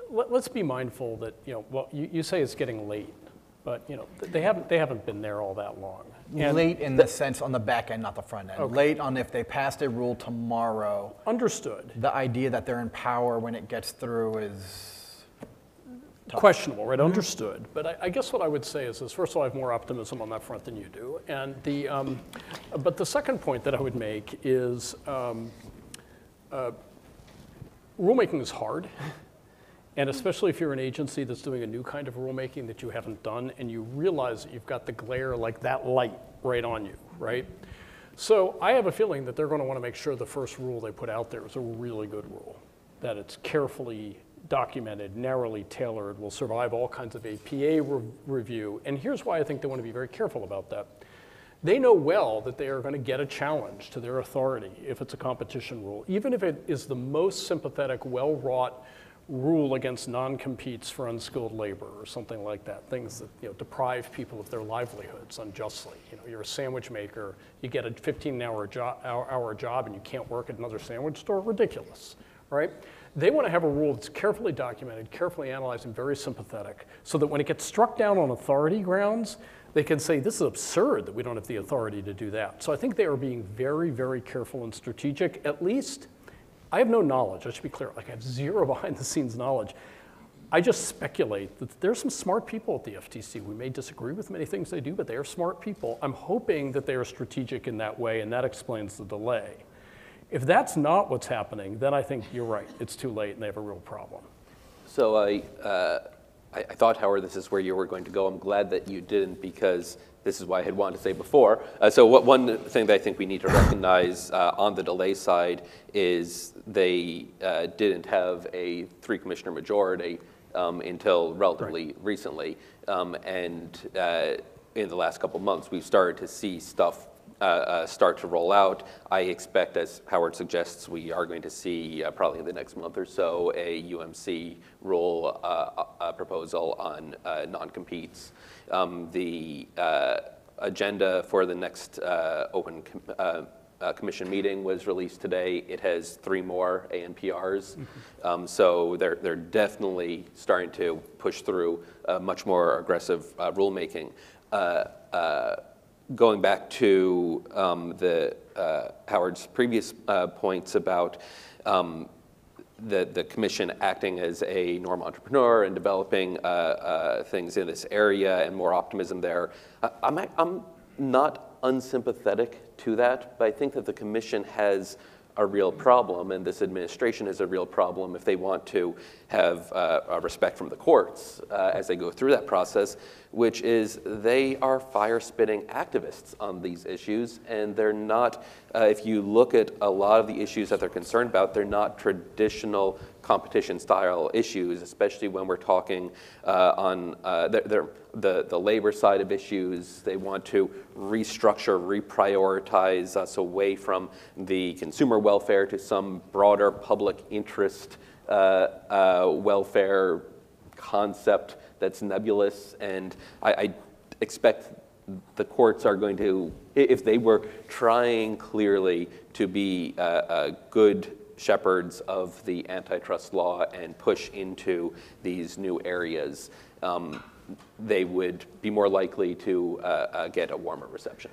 let, us be mindful that, you know, well, you, you say it's getting late, but, you know, they haven't, they haven't been there all that long. And Late in the sense on the back end, not the front end. Late on if they passed a rule tomorrow, Understood. the idea that they're in power when it gets through is Questionable, right? Understood. But I, I guess what I would say is, is first of all, I have more optimism on that front than you do. And the, um, but the second point that I would make is um, uh, rulemaking is hard. And especially if you're an agency that's doing a new kind of rulemaking that you haven't done, and you realize that you've got the glare like that light right on you, right? So I have a feeling that they're going to want to make sure the first rule they put out there is a really good rule, that it's carefully documented, narrowly tailored, will survive all kinds of APA re- review. And here's why I think they want to be very careful about that. They know well that they are going to get a challenge to their authority if it's a competition rule, even if it is the most sympathetic, well wrought rule against non-competes for unskilled labor or something like that, things that you know, deprive people of their livelihoods unjustly. You know, you're a sandwich maker, you get a 15-hour job, hour, hour job and you can't work at another sandwich store, ridiculous, right? They want to have a rule that's carefully documented, carefully analyzed, and very sympathetic, so that when it gets struck down on authority grounds, they can say, this is absurd that we don't have the authority to do that. So I think they are being very, very careful and strategic, at least I have no knowledge, I should be clear, like I have zero behind the scenes knowledge. I just speculate that there's some smart people at the FTC. We may disagree with many things they do, but they are smart people. I'm hoping that they are strategic in that way, and that explains the delay. If that's not what's happening, then I think you're right. It's too late, and they have a real problem. So I, uh, I, I thought, Howard, this is where you were going to go. I'm glad that you didn't because this is what I had wanted to say before. Uh, so what, one thing that I think we need to recognize uh, on the delay side is they uh, didn't have a three commissioner majority um, until relatively right. recently. Um, and uh, in the last couple months, we've started to see stuff uh, uh, start to roll out. I expect, as Howard suggests, we are going to see uh, probably in the next month or so a UMC rule uh, proposal on non-competes. Um, the agenda for the next open com uh, commission meeting was released today. It has three more ANPRs. Mm-hmm. Um, so they're, they're definitely starting to push through uh, much more aggressive uh, rulemaking. Going back to um, the uh, Howard's previous uh, points about um, the, the commission acting as a normal entrepreneur and developing uh, uh things in this area and more optimism there, I'm, I'm not unsympathetic to that, but I think that the commission has a real problem, and this administration is a real problem if they want to have uh, respect from the courts uh, as they go through that process, which is they are fire spitting activists on these issues, and they're not, uh, if you look at a lot of the issues that they're concerned about, they're not traditional competition style issues, especially when we're talking uh, on uh, they're the, the labor side of issues. They want to restructure, reprioritize us away from the consumer welfare to some broader public interest uh, uh, welfare concept that's nebulous. And I, I expect the courts are going to, if they were trying clearly to be uh, good shepherds of the antitrust law and push into these new areas, um, they would be more likely to uh, uh, get a warmer reception.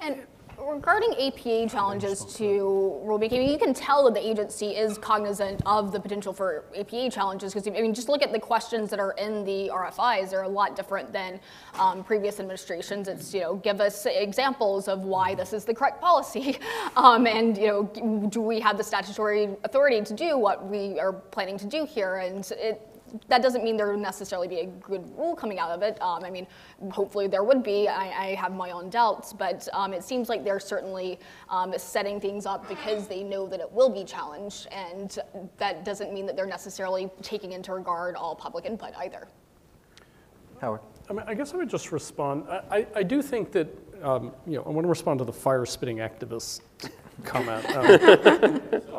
And regarding APA challenges to rulemaking, you can tell that the agency is cognizant of the potential for APA challenges because I mean, just look at the questions that are in the RFIs. They're a lot different than um, previous administrations. It's you know, give us examples of why this is the correct policy, um, and you know, do we have the statutory authority to do what we are planning to do here? And it that doesn't mean there would necessarily be a good rule coming out of it. Um, I mean, hopefully there would be. I, I have my own doubts, but um, it seems like they're certainly um, setting things up because they know that it will be challenged, and that doesn't mean that they're necessarily taking into regard all public input either. Howard. I, mean, I guess I would just respond. I, I do think that, um, you know, I want to respond to the fire spitting activist comment.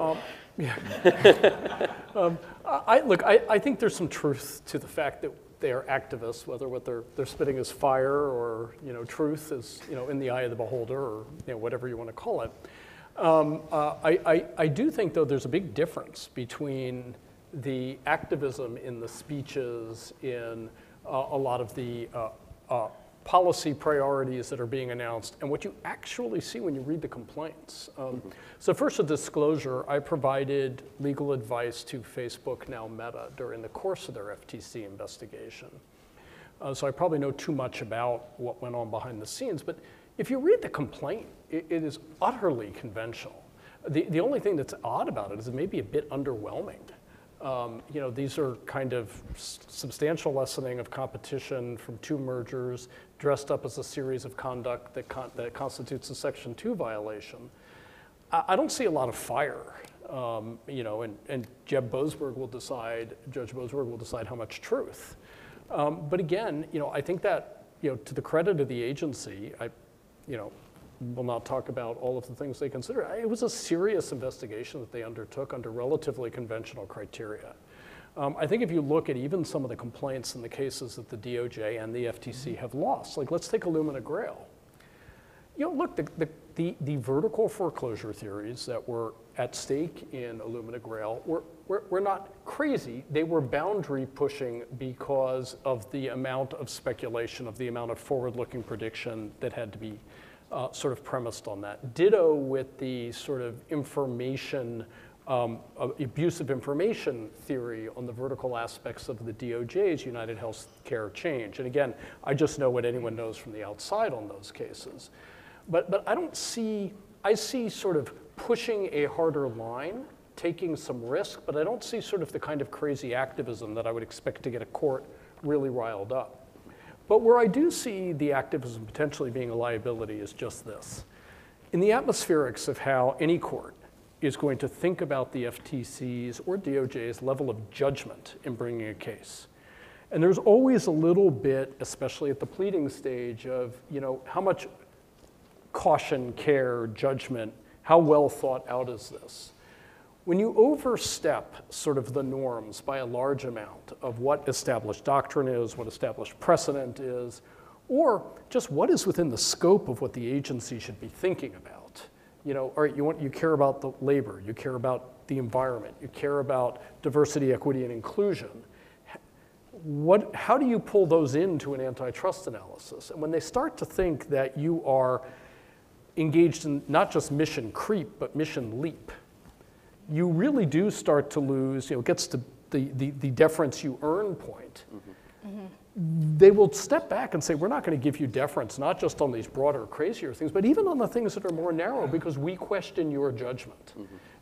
Yeah. um, I, look, I, I think there's some truth to the fact that they are activists, whether what they're, they're spitting is fire or you know, truth is you know, in the eye of the beholder or you know, whatever you want to call it. Um, uh, I, I, I do think, though, there's a big difference between the activism in the speeches, in uh, a lot of the uh, uh, policy priorities that are being announced, and what you actually see when you read the complaints. Um, So first, a disclosure, I provided legal advice to Facebook, now Meta, during the course of their FTC investigation. Uh, so I probably know too much about what went on behind the scenes. But if you read the complaint, it, it is utterly conventional. The, the only thing that's odd about it is it may be a bit underwhelming. Um, you know, these are kind of s- substantial lessening of competition from two mergers dressed up as a series of conduct that, con- that constitutes a Section 2 violation. I, I don't see a lot of fire. Um, you know, and, and Jeb Boasberg will decide, Judge Boasberg will decide how much truth. Um, but again, you know, I think that, you know, to the credit of the agency, I, you know, will not talk about all of the things they consider. It was a serious investigation that they undertook under relatively conventional criteria. Um, I think if you look at even some of the complaints and the cases that the DOJ and the FTC have lost, like let's take Illumina Grail. You know, look, the, the, the, the vertical foreclosure theories that were at stake in Illumina Grail were, were, were not crazy. They were boundary pushing because of the amount of speculation, of the amount of forward looking prediction that had to be uh, sort of premised on that. Ditto with the sort of information, um, abuse of information theory on the vertical aspects of the DOJ's United Healthcare change. And again, I just know what anyone knows from the outside on those cases. But, but I don't see, I see sort of pushing a harder line, taking some risk, but I don't see sort of the kind of crazy activism that I would expect to get a court really riled up. But where I do see the activism potentially being a liability is just this. In the atmospherics of how any court is going to think about the FTC's or DOJ's level of judgment in bringing a case. And there's always a little bit, especially at the pleading stage, of, you know, how much caution, care, judgment, how well thought out is this? When you overstep sort of the norms by a large amount of what established doctrine is, what established precedent is, or just what is within the scope of what the agency should be thinking about. You know, all right, you, want, you care about the labor, you care about the environment, you care about diversity, equity, and inclusion. What, how do you pull those into an antitrust analysis? And when they start to think that you are engaged in not just mission creep, but mission leap, you really do start to lose, you know, it gets to the, the, the deference you earn point. Mm-hmm. They will step back and say, we're not going to give you deference, not just on these broader, crazier things, but even on the things that are more narrow, because we question your judgment.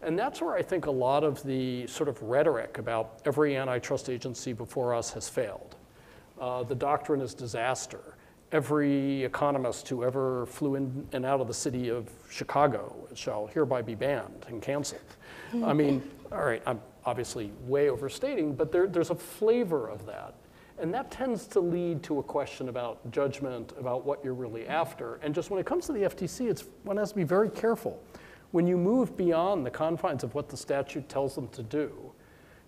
And that's where I think a lot of the sort of rhetoric about every antitrust agency before us has failed. Uh, the doctrine is disaster. Every economist who ever flew in and out of the city of Chicago shall hereby be banned and canceled. I mean, all right, I'm obviously way overstating, but there, there's a flavor of that. And that tends to lead to a question about judgment, about what you're really after. And just when it comes to the FTC, it's, one has to be very careful. When you move beyond the confines of what the statute tells them to do,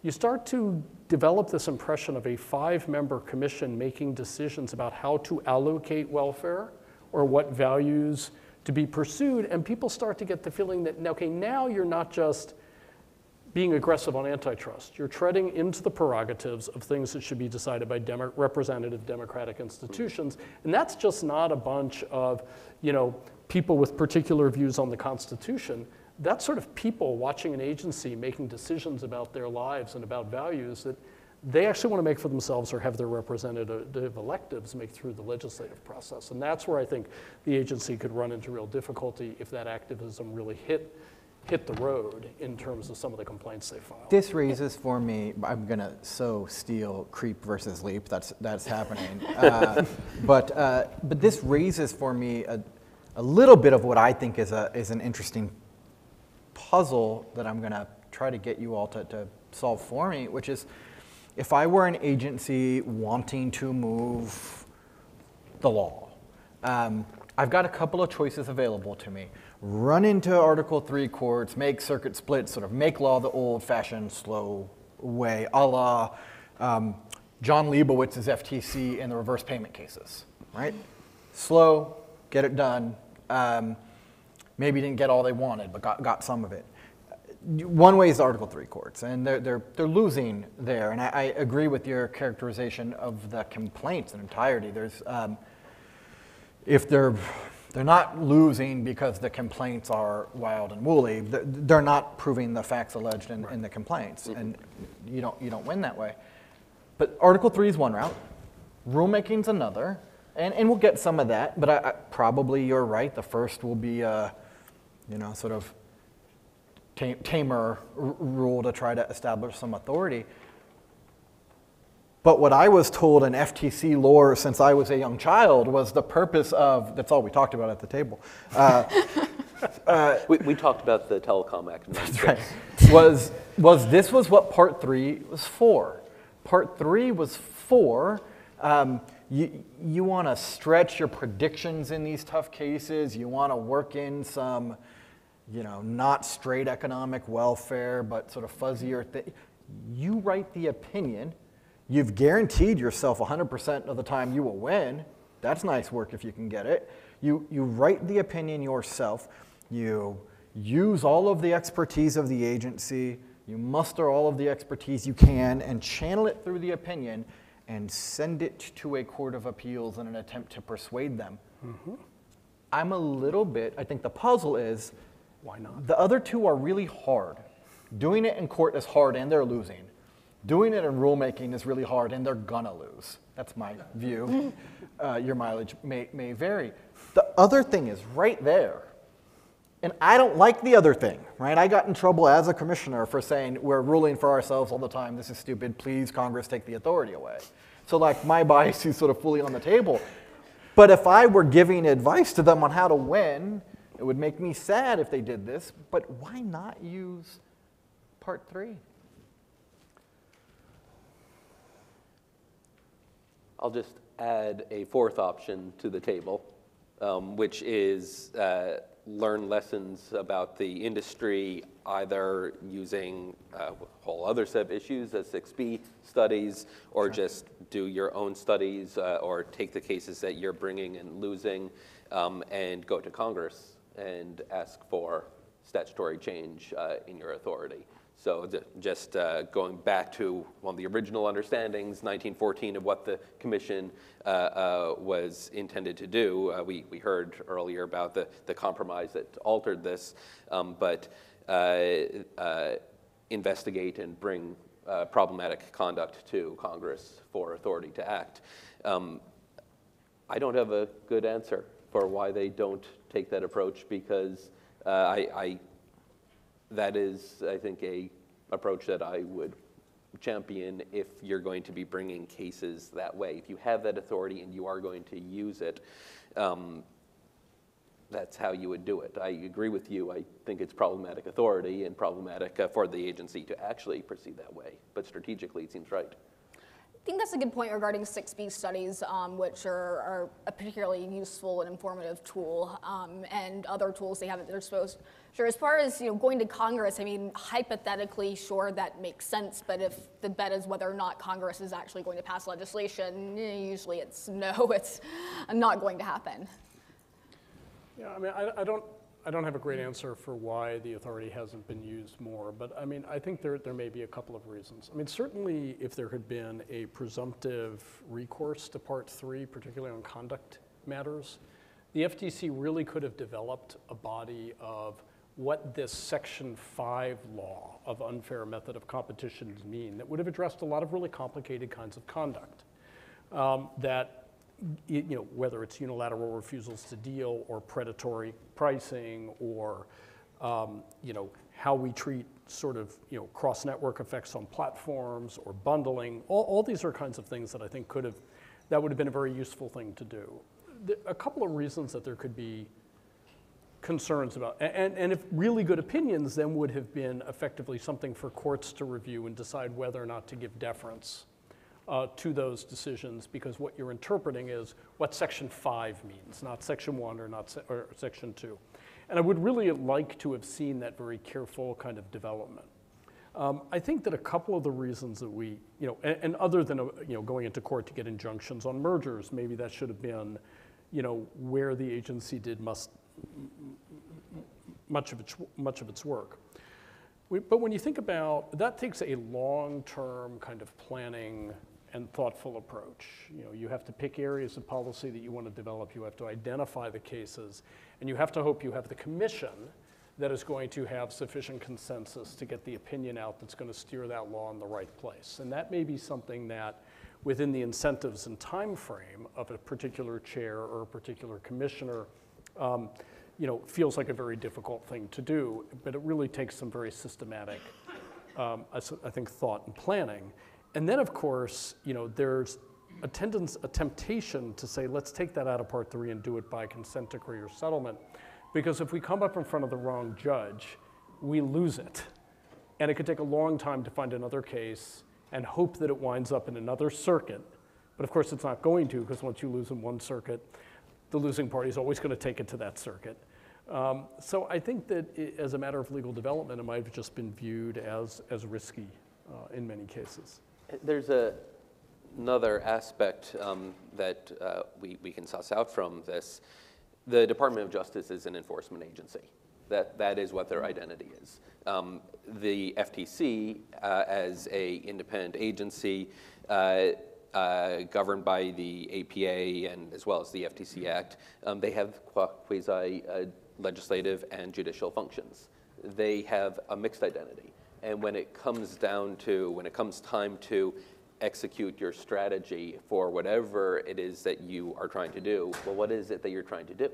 you start to develop this impression of a five member commission making decisions about how to allocate welfare or what values to be pursued. And people start to get the feeling that, okay, now you're not just being aggressive on antitrust. You're treading into the prerogatives of things that should be decided by demo- representative democratic institutions. And that's just not a bunch of, you know, people with particular views on the Constitution. That's sort of people watching an agency making decisions about their lives and about values that they actually want to make for themselves or have their representative electives make through the legislative process. And that's where I think the agency could run into real difficulty if that activism really hit hit the road in terms of some of the complaints they filed. This raises for me, I'm gonna so steal creep versus leap, that's, that's happening. Uh, But, uh, but this raises for me a, a little bit of what I think is a, is an interesting puzzle that I'm gonna try to get you all to, to solve for me, which is if I were an agency wanting to move the law, um, I've got a couple of choices available to me. Run into Article 3 courts, make circuit splits, sort of make law the old fashioned, slow way, a la um, Jon Leibowitz's FTC in the reverse payment cases, right? Slow, get it done. Um, maybe didn't get all they wanted, but got, got some of it. one way is Article Three courts, and they're they're they're losing there. And I, I agree with your characterization of the complaints in entirety. There's um, if they're they're not losing because the complaints are wild and woolly. They're, not proving the facts alleged in, in the complaints, and you don't you don't win that way. But Article Three is one route, rulemaking's another, and, and we'll get some of that. But I, I, probably you're right. The first will be, uh, you know, sort of tamer rule to try to establish some authority. But what I was told in FTC lore since I was a young child was the purpose of that's all we talked about at the table. Uh, We, we talked about the Telecom Act. That's right. Was, was this was what part three was for. Part three was for um, you, you want to stretch your predictions in these tough cases. You want to work in some, you know, not straight economic welfare, but sort of fuzzier thing. You write the opinion. You've guaranteed yourself 100% of the time you will win. That's nice work if you can get it. You, you write the opinion yourself. You use all of the expertise of the agency. You muster all of the expertise you can and channel it through the opinion and send it to a court of appeals in an attempt to persuade them. Mm-hmm. I'm a little bit, I think the puzzle is Why not? the other two are really hard. Doing it in court is hard and they're losing. Doing it in rulemaking is really hard and they're gonna lose. That's my view. uh, your mileage may, may vary. The other thing is right there. And I don't like the other thing, right? I got in trouble as a commissioner for saying we're ruling for ourselves all the time. This is stupid. Please, Congress, take the authority away. So, like, my bias is sort of fully on the table. But if I were giving advice to them on how to win, it would make me sad if they did this. But why not use part three? I'll just add a fourth option to the table, um, which is uh, learn lessons about the industry, either using a whole other set of issues as 6B studies, or just do your own studies, uh, or take the cases that you're bringing and losing, um, and go to Congress and ask for statutory change uh, in your authority. So just uh, going back to one of the original understandings, 1914, of what the commission uh, uh, was intended to do. Uh, we, we heard earlier about the, the compromise that altered this, um, but uh, uh, investigate and bring problematic conduct to Congress for authority to act. Um, I don't have a good answer for why they don't take that approach because I, I, that is, I think, a approach that I would champion if you're going to be bringing cases that way. If you have that authority and you are going to use it, um, that's how you would do it. I agree with you. I think it's problematic authority and problematic uh, for the agency to actually proceed that way. But strategically, it seems right. I think that's a good point regarding 6B studies, um, which are, are a particularly useful and informative tool, um, and other tools they have at their disposal. Sure, as far as you know, going to Congress, I mean, hypothetically, sure, that makes sense, but if the bet is whether or not Congress is actually going to pass legislation, eh, usually it's no, it's not going to happen. Yeah, I mean, I, I don't, I don't have a great answer for why the authority hasn't been used more, but I mean, I think there, there may be a couple of reasons. I mean, certainly if there had been a presumptive recourse to Part 3, particularly on conduct matters, the FTC really could have developed a body of what this Section 5 law of unfair method of competitions mean that would have addressed a lot of really complicated kinds of conduct um, that you know, whether it's unilateral refusals to deal or predatory pricing or, um, you know, how we treat sort of, you know, cross-network effects on platforms or bundling. All, all these are kinds of things that I think could have, that would have been a very useful thing to do. A couple of reasons that there could be concerns about, and, and if really good opinions then would have been effectively something for courts to review and decide whether or not to give deference uh, to those decisions, because what you're interpreting is what Section 5 means, not Section 1 or not, se- or Section 2. And I would really like to have seen that very careful kind of development. Um, I think that a couple of the reasons that we, you know, and, and other than, uh, you know, going into court to get injunctions on mergers, maybe that should have been, you know, where the agency did must, much of its, much of its work. We- But when you think about, that takes a long-term kind of planning and thoughtful approach. You know, you have to pick areas of policy that you want to develop, you have to identify the cases, and you have to hope you have the commission that is going to have sufficient consensus to get the opinion out that's going to steer that law in the right place. And that may be something that, within the incentives and time frame of a particular chair or a particular commissioner, um, you know, feels like a very difficult thing to do, but it really takes some very systematic, um, I I think, thought and planning. And then, of course, you know, there's a tendency, a temptation to say, let's take that out of part three and do it by consent decree or settlement. Because if we come up in front of the wrong judge, we lose it. And it could take a long time to find another case and hope that it winds up in another circuit. But of course, it's not going to, because once you lose in one circuit, the losing party is always going to take it to that circuit. Um, so I think that i as a matter of legal development, it might have just been viewed as, as risky uh, in many cases. There's a, another aspect um, that uh, we, we can suss out from this. The Department of Justice is an enforcement agency. That, that is what their identity is. Um, the FTC, uh, as a independent agency, uh, uh, governed by the APA and as well as the FTC Act, um, they have qua- quasi uh, legislative and judicial functions. They have a mixed identity. And when it comes down to, when it comes time to execute your strategy for whatever it is that you are trying to do, well, what is it that you're trying to do?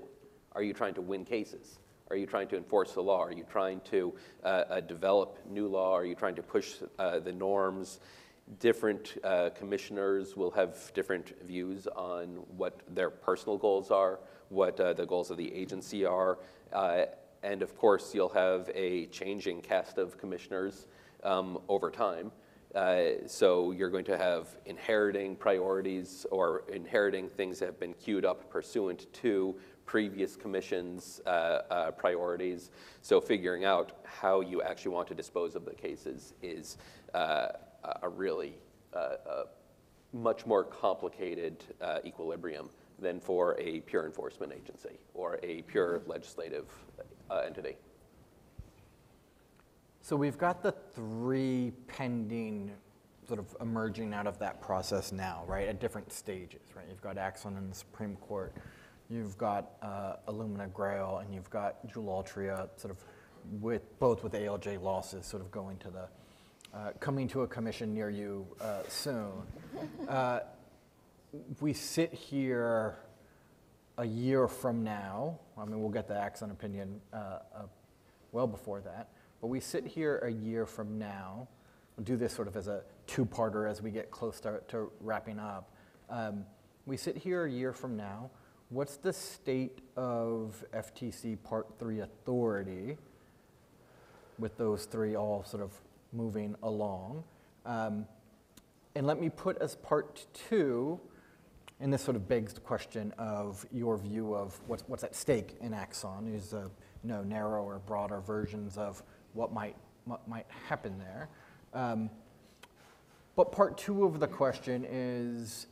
Are you trying to win cases? Are you trying to enforce the law? Are you trying to uh, uh, develop new law? Are you trying to push uh, the norms? Different uh, commissioners will have different views on what their personal goals are, what uh, the goals of the agency are. And of course, you'll have a changing cast of commissioners um, over time. Uh, so you're going to have inheriting priorities or inheriting things that have been queued up pursuant to previous commissions' uh, uh, priorities. So figuring out how you actually want to dispose of the cases is uh, a- a really uh, uh, much more complicated uh, equilibrium than for a pure enforcement agency or a pure legislative entity. So we've got the three pending, sort of emerging out of that process now, right, at different stages, right? You've got Axon in the Supreme Court, you've got uh, Illumina Grail, and you've got Juul sort of with, both with ALJ losses, sort of going to the, uh, coming to a commission near you uh, soon. Uh, We sit here a year from now, I mean, we'll get the Axon opinion uh, uh, well before that, but we sit here a year from now, we'll do this sort of as a two-parter as we get close to, to wrapping up. Um, we sit here a year from now, what's the state of FTC Part 3 authority with those three all sort of moving along? Um, and let me put as part two, and this sort of begs the question of your view of what's, what's at stake in Axon, is uh, you know, narrower, broader versions of what might, what might happen there. Um, but part two of the question is,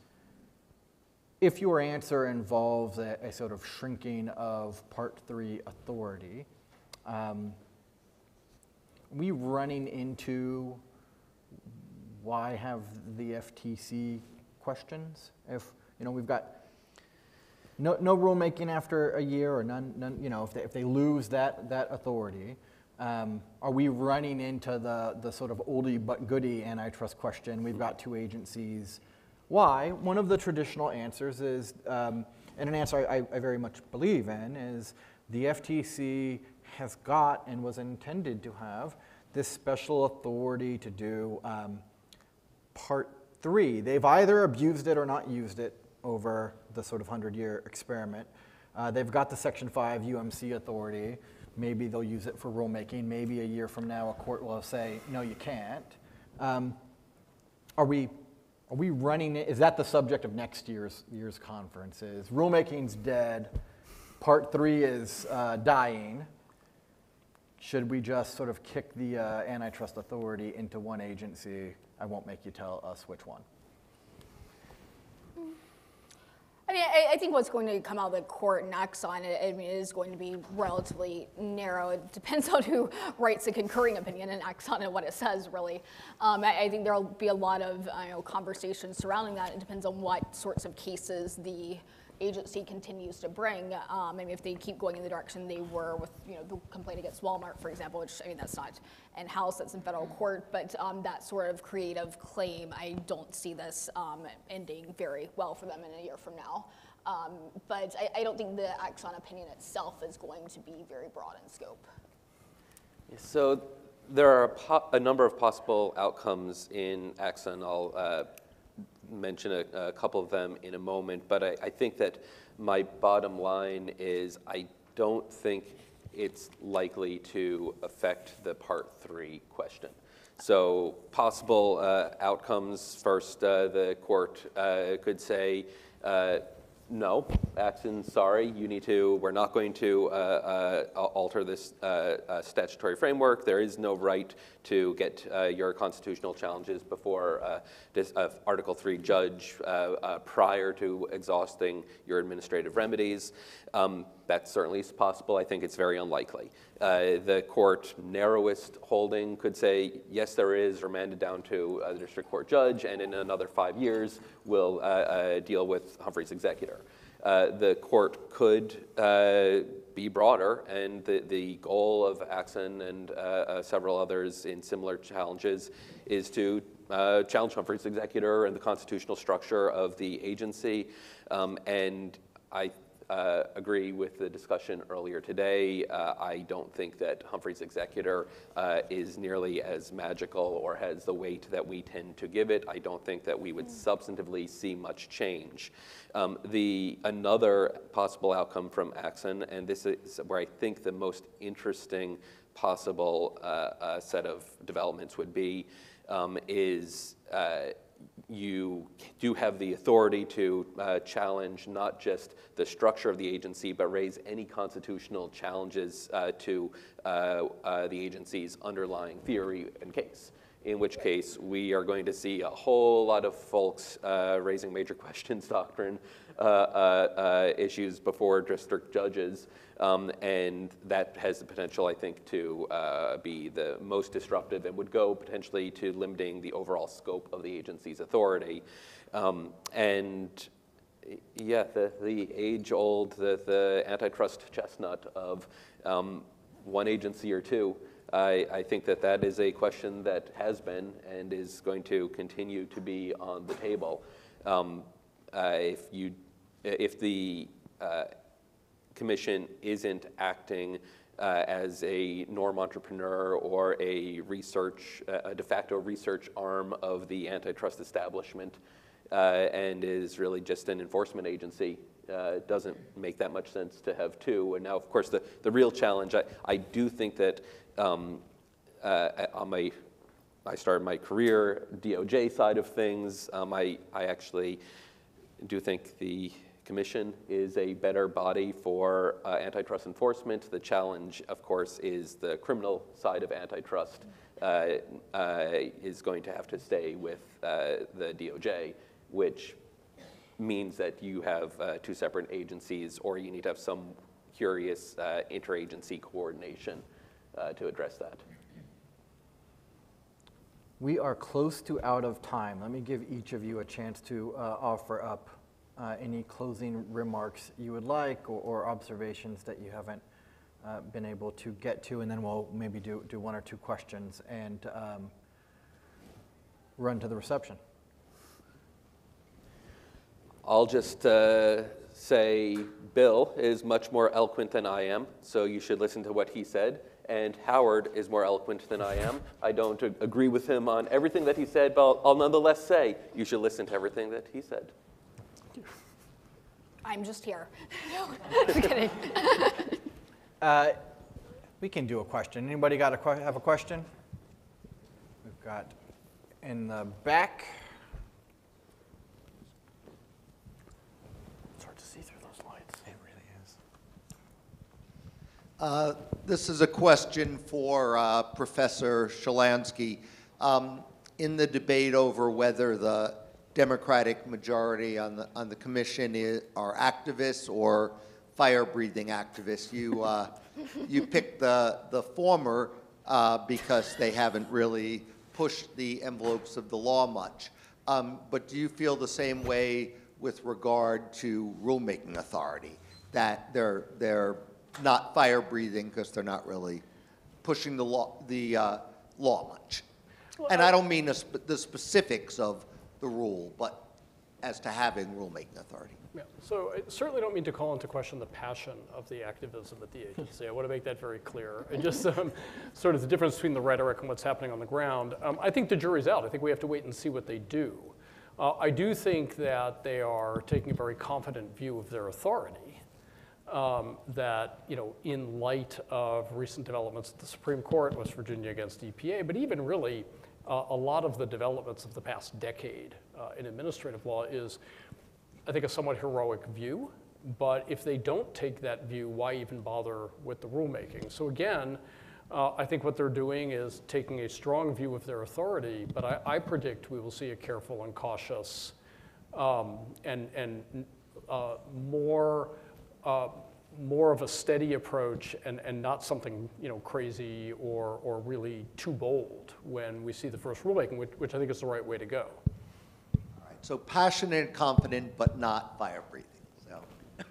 if your answer involves a, a sort of shrinking of part three authority, um, we running into why have the FTC questions? If, you know, we've got no, no rulemaking after a year or none, none you know, if they, if they lose that, that authority, um, are we running into the, the sort of oldie but goodie antitrust question? We've got two agencies. Why? One of the traditional answers is, um, and an answer I, I very much believe in, is the FTC has got and was intended to have this special authority to do um, part three. They've either abused it or not used it over the sort of 100 year experiment. Uh, they've got the Section 5 UMC authority. Maybe they'll use it for rulemaking. Maybe a year from now, a court will say, no, you can't. Um, are we are we running it? Is that the subject of next year's year's conference? Is rulemaking's dead? Part three is uh, dying. Should we just sort of kick the uh, antitrust authority into one agency? I won't make you tell us which one. I mean, I, I think what's going to come out of the court and Axon, I I mean, is going to be relatively narrow. It depends on who writes a concurring opinion in Axon and what it says, really. Um, I, I think there'll be a lot of, you know, conversations surrounding that. It depends on what sorts of cases the agency continues to bring. Um, I mean, if they keep going in the direction they were with, you know, the complaint against Walmart, for example, which, I mean, that's not in-house, that's in federal court, but um, that sort of creative claim, I don't see this um, ending very well for them in a year from now. Um, but I, I don't think the Axon opinion itself is going to be very broad in scope. So there are a, a number of possible outcomes in Axon. I'll uh, mention a, a couple of them in a moment, but I, I think that my bottom line is I don't think it's likely to affect the part three question. So possible uh, outcomes, first, uh, the court uh, could say, uh, no, Axon, sorry, you need to, we're not going to uh, uh, alter this uh, uh, statutory framework. There is no right to get uh, your constitutional challenges before uh, this Article 3 judge prior to exhausting your administrative remedies. Um, that certainly is possible. I think it's very unlikely. Uh, the court narrowest holding could say, yes, there is, remanded down to a district court judge, and in another five years we'll uh, uh, deal with Humphrey's executor. Uh, the court could uh, be broader, and the, the goal of Axon and uh, uh, several others in similar challenges is to uh, challenge Humphrey's executor and the constitutional structure of the agency. Um, and I uh, agree with the discussion earlier today. Uh, I don't think that Humphrey's executor uh, is nearly as magical or has the weight that we tend to give it. I don't think that we would substantively see much change. Um, the another possible outcome from Axon, and this is where I think the most interesting possible uh, uh, set of developments would be, um, is uh, you do have the authority to uh, challenge not just the structure of the agency, but raise any constitutional challenges uh, to uh, uh, the agency's underlying theory and case. In which case, we are going to see a whole lot of folks uh, raising major questions doctrine issues before district judges. Um, and that has the potential, I think, to uh, be the most disruptive and would go potentially to limiting the overall scope of the agency's authority. Um, and yeah, the, the age-old, the, the antitrust chestnut of um, one agency or two, I, I think that that is a question that has been and is going to continue to be on the table. Uh, if you, if the uh, commission isn't acting uh, as a norm entrepreneur or a research, uh, a de facto research arm of the antitrust establishment uh, and is really just an enforcement agency. Uh, it doesn't make that much sense to have two. And now, of course, the, the real challenge, I, I do think that um, uh, on my, I started my career DOJ side of things. Um, I, I actually do think the Commission is a better body for uh, antitrust enforcement. The challenge, of course, is the criminal side of antitrust uh, uh, is going to have to stay with uh, the DOJ, which means that you have uh, two separate agencies or you need to have some curious interagency coordination to address that. We are close to out of time. Let me give each of you a chance to offer up uh, any closing remarks you would like or, or observations that you haven't uh, been able to get to, and then we'll maybe do, do one or two questions and um, run to the reception. I'll just uh, say Bill is much more eloquent than I am, so you should listen to what he said. And Howard is more eloquent than I am. I don't agree with him on everything that he said, but I'll, I'll nonetheless say you should listen to everything that he said. I'm just here. just kidding. Uh, we can do a question. Anybody got a que- have a question? We've got in the back. It's hard to see through those lights. It really is. Uh, This is a question for uh, Professor Shelanski. Um, In the debate over whether the Democratic majority on the, on the commission i- are activists or fire-breathing activists. You, uh, you picked the, the former uh, because they haven't really pushed the envelopes of the law much. Um, But do you feel the same way with regard to rulemaking authority? That they're, they're not fire-breathing because they're not really pushing the law, the uh, law much? And I don't mean sp- the specifics of the rule, but as to having rulemaking authority. Yeah, so I certainly don't mean to call into question the passion of the activism at the agency. I want to make that very clear. And just um, sort of the difference between the rhetoric and what's happening on the ground. Um, I think the jury's out. I think we have to wait and see what they do. Uh, I do think that they are taking a very confident view of their authority. Um, that, you know, in light of recent developments at the Supreme Court, West Virginia against EPA, but even really uh, a lot of the developments of the past decade uh, in administrative law is I think, a somewhat heroic view. But if they don't take that view, why even bother with the rulemaking? So again, uh, I think what they're doing is taking a strong view of their authority, but I, I predict we will see a careful and cautious um, and, and uh, more, uh, more of a steady approach and, and not something you know, crazy or, or really too bold when we see the first rulemaking, which, which I think is the right way to go. All right, So passionate and confident, but not fire-breathing, so.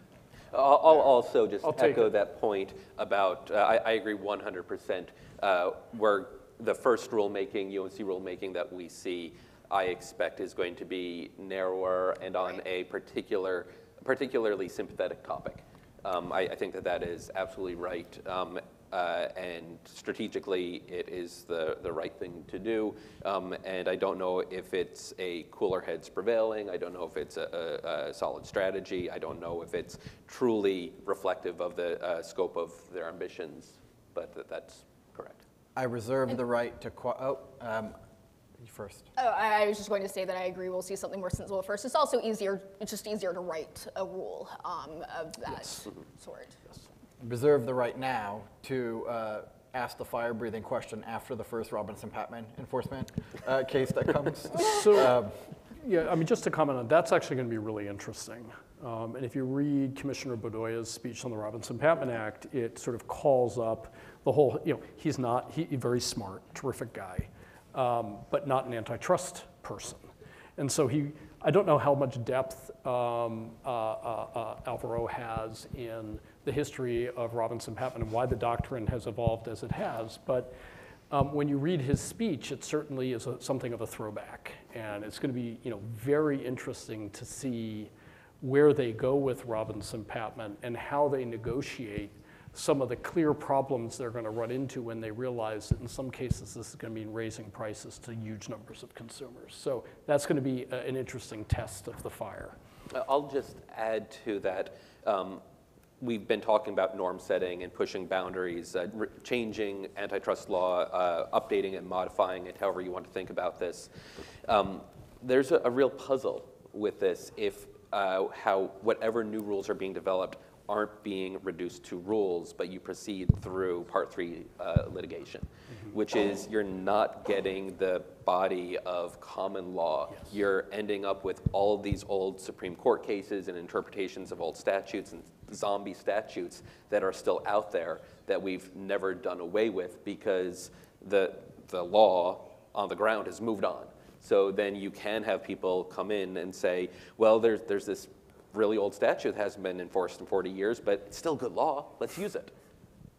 I'll I'll also just I'll echo it. that point about, uh, I I agree 100%. uh, Where the first rulemaking, UMC rulemaking that we see, I expect is going to be narrower and on a particular, particularly sympathetic topic. Um, I I think that that is absolutely right. Um, uh, And strategically, it is the, the right thing to do. Um, And I don't know if it's a cooler heads prevailing. I don't know if it's a, a, a solid strategy. I don't know if it's truly reflective of the uh, scope of their ambitions, but that, that's correct. I reserve the right to, qua- oh, um, you first. Oh, I I was just going to say that I agree. We'll see something more sensible first. It's also easier. It's just easier to write a rule um, of that sort. Reserve the right now to uh, ask the fire-breathing question after the first Robinson-Patman enforcement uh, case that comes. So, yeah, I mean, just to comment on, that's actually going to be really interesting. Um, and if you read Commissioner Bedoya's speech on the Robinson-Patman Act, it sort of calls up the whole, you know, he's not, he, very smart, terrific guy, um, but not an antitrust person. And so he, I don't know how much depth um, uh, uh, uh, Alvaro has in the history of Robinson-Patman and why the doctrine has evolved as it has, but um, when you read his speech, it certainly is a, something of a throwback, and it's going to be, you know, very interesting to see where they go with Robinson-Patman and how they negotiate some of the clear problems they're going to run into when they realize that in some cases this is going to mean raising prices to huge numbers of consumers. So that's going to be a, an interesting test of the fire. Uh, I'll just add to that. Um, we've been talking about norm setting and pushing boundaries, uh, re- changing antitrust law, uh, updating and modifying it, however you want to think about this. Um, there's a, a real puzzle with this if uh, how whatever new rules are being developed aren't being reduced to rules, but you proceed through Part 3 uh, litigation, which is you're not getting the body of common law. You're ending up with all of these old Supreme Court cases and interpretations of old statutes and zombie statutes that are still out there that we've never done away with because the, the law on the ground has moved on. So then you can have people come in and say, well, there's, there's this really old statute that hasn't been enforced in 40 years, but it's still good law. Let's use it.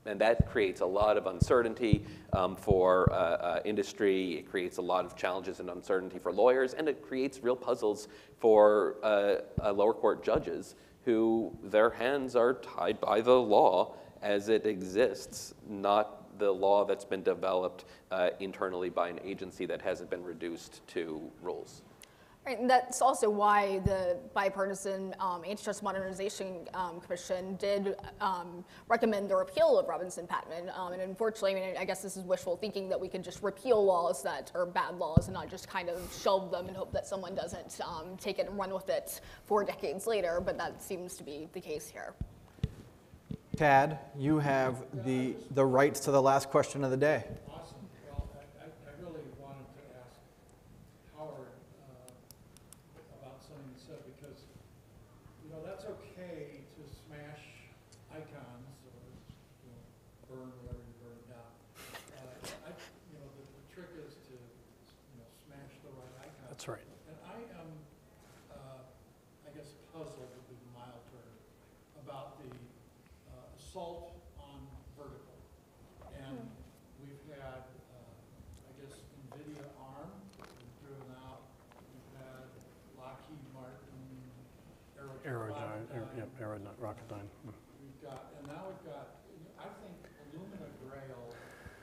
And that creates a lot of uncertainty um, for uh, uh, industry. It creates a lot of challenges and uncertainty for lawyers, and it creates real puzzles for uh, uh, lower court judges who their hands are tied by the law as it exists, not the law that's been developed uh, internally by an agency that hasn't been reduced to rules. Right, and that's also why the bipartisan um, Antitrust Modernization um, Commission did um, recommend the repeal of Robinson-Patman. Um, and unfortunately, I mean, I guess this is wishful thinking that we could just repeal laws that are bad laws and not just kind of shelve them and hope that someone doesn't um, take it and run with it four decades later. But that seems to be the case here. Tad, you have the, the rights to the last question of the day. Awesome. Well, I, I I really wanted to ask Howard, uh, assault on vertical. And we've had, uh, I guess, NVIDIA ARM, we've driven out, we've had Lockheed Martin, Aerodyne. Aer- Aerodyne, Rocketdyne. mm. We've got, and now we've got, I think Illumina Grail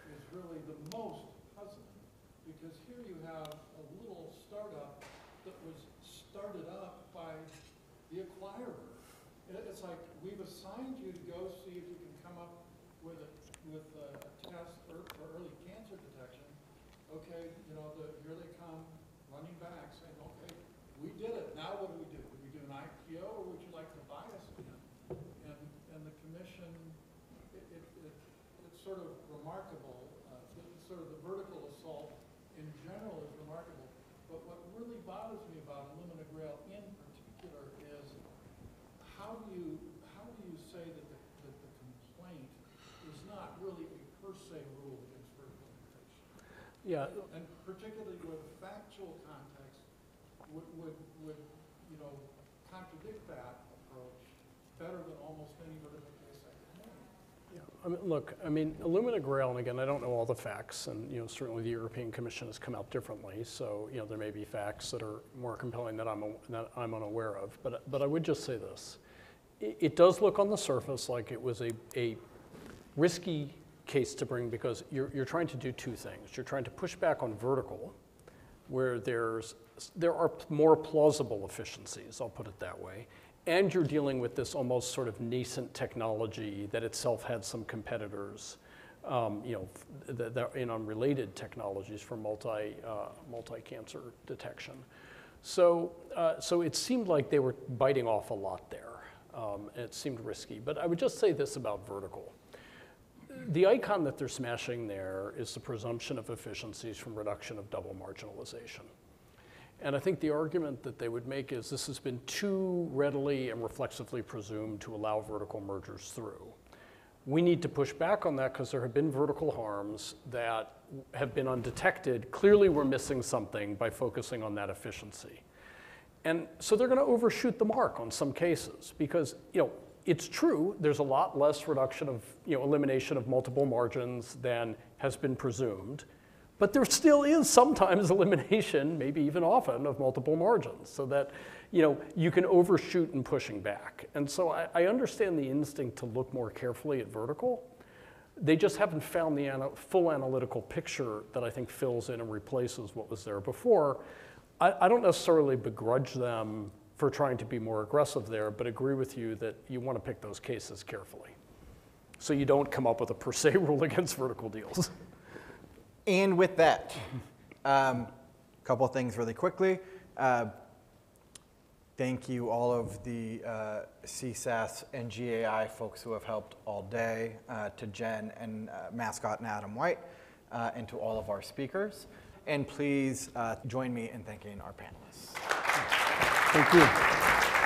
is really the most puzzling, because here you have a little startup that was started up by the acquirer. It- It's like, we've assigned you to go see if you can come up with a a test for, for early cancer detection. Okay, you know, the, here they come, running back, saying, okay, we did it, now what do we do? Do we do an IPO, or would you like to buy us again? And, and the commission, it, it, it- it's sort of remarkable, uh, the, sort of the vertical assault in general is remarkable. But what really bothers me about Illumina Grail in particular is how do you, how do you say that the, that the complaint is not really a per se rule against vertical integration? Yeah, And particularly where the factual context would, would, would, you know, contradict that approach better than almost any vertical case I can name. Yeah, I mean, look, I mean, Illumina Grail, and again, I don't know all the facts, and, you know, certainly the European Commission has come out differently, so, you know, there may be facts that are more compelling that I'm, that I'm unaware of, but, but I would just say this. It, it does look on the surface like it was a, a risky case to bring because you're, you're trying to do two things. You're trying to push back on vertical, where there's, there are more plausible efficiencies, I'll put it that way. And you're dealing with this almost sort of nascent technology that itself had some competitors, um, you know, that, that in unrelated technologies for multi, uh, multi-cancer detection. So, uh, so it seemed like they were biting off a lot there. Um, it seemed risky. But I would just say this about vertical. The icon that they're smashing there is the presumption of efficiencies from reduction of double marginalization. And I think the argument that they would make is this has been too readily and reflexively presumed to allow vertical mergers through. We need to push back on that because there have been vertical harms that have been undetected. Clearly, we're missing something by focusing on that efficiency. And so they're going to overshoot the mark on some cases because, you know, it's true, there's a lot less reduction of, you know, elimination of multiple margins than has been presumed. But there still is sometimes elimination, maybe even often, of multiple margins, so that you know you can overshoot in pushing back. And so I, I understand the instinct to look more carefully at vertical. They just haven't found the ana- full analytical picture that I think fills in and replaces what was there before. I, I don't necessarily begrudge them for trying to be more aggressive there, but agree with you that you want to pick those cases carefully, so you don't come up with a per se rule against vertical deals. And with that, a um, couple things really quickly. Uh, thank you, all of the uh, CSAS and GAI folks who have helped all day, uh, to Jen and uh, Mascot and Adam White, uh, and to all of our speakers. And please uh, join me in thanking our panelists. Thank you.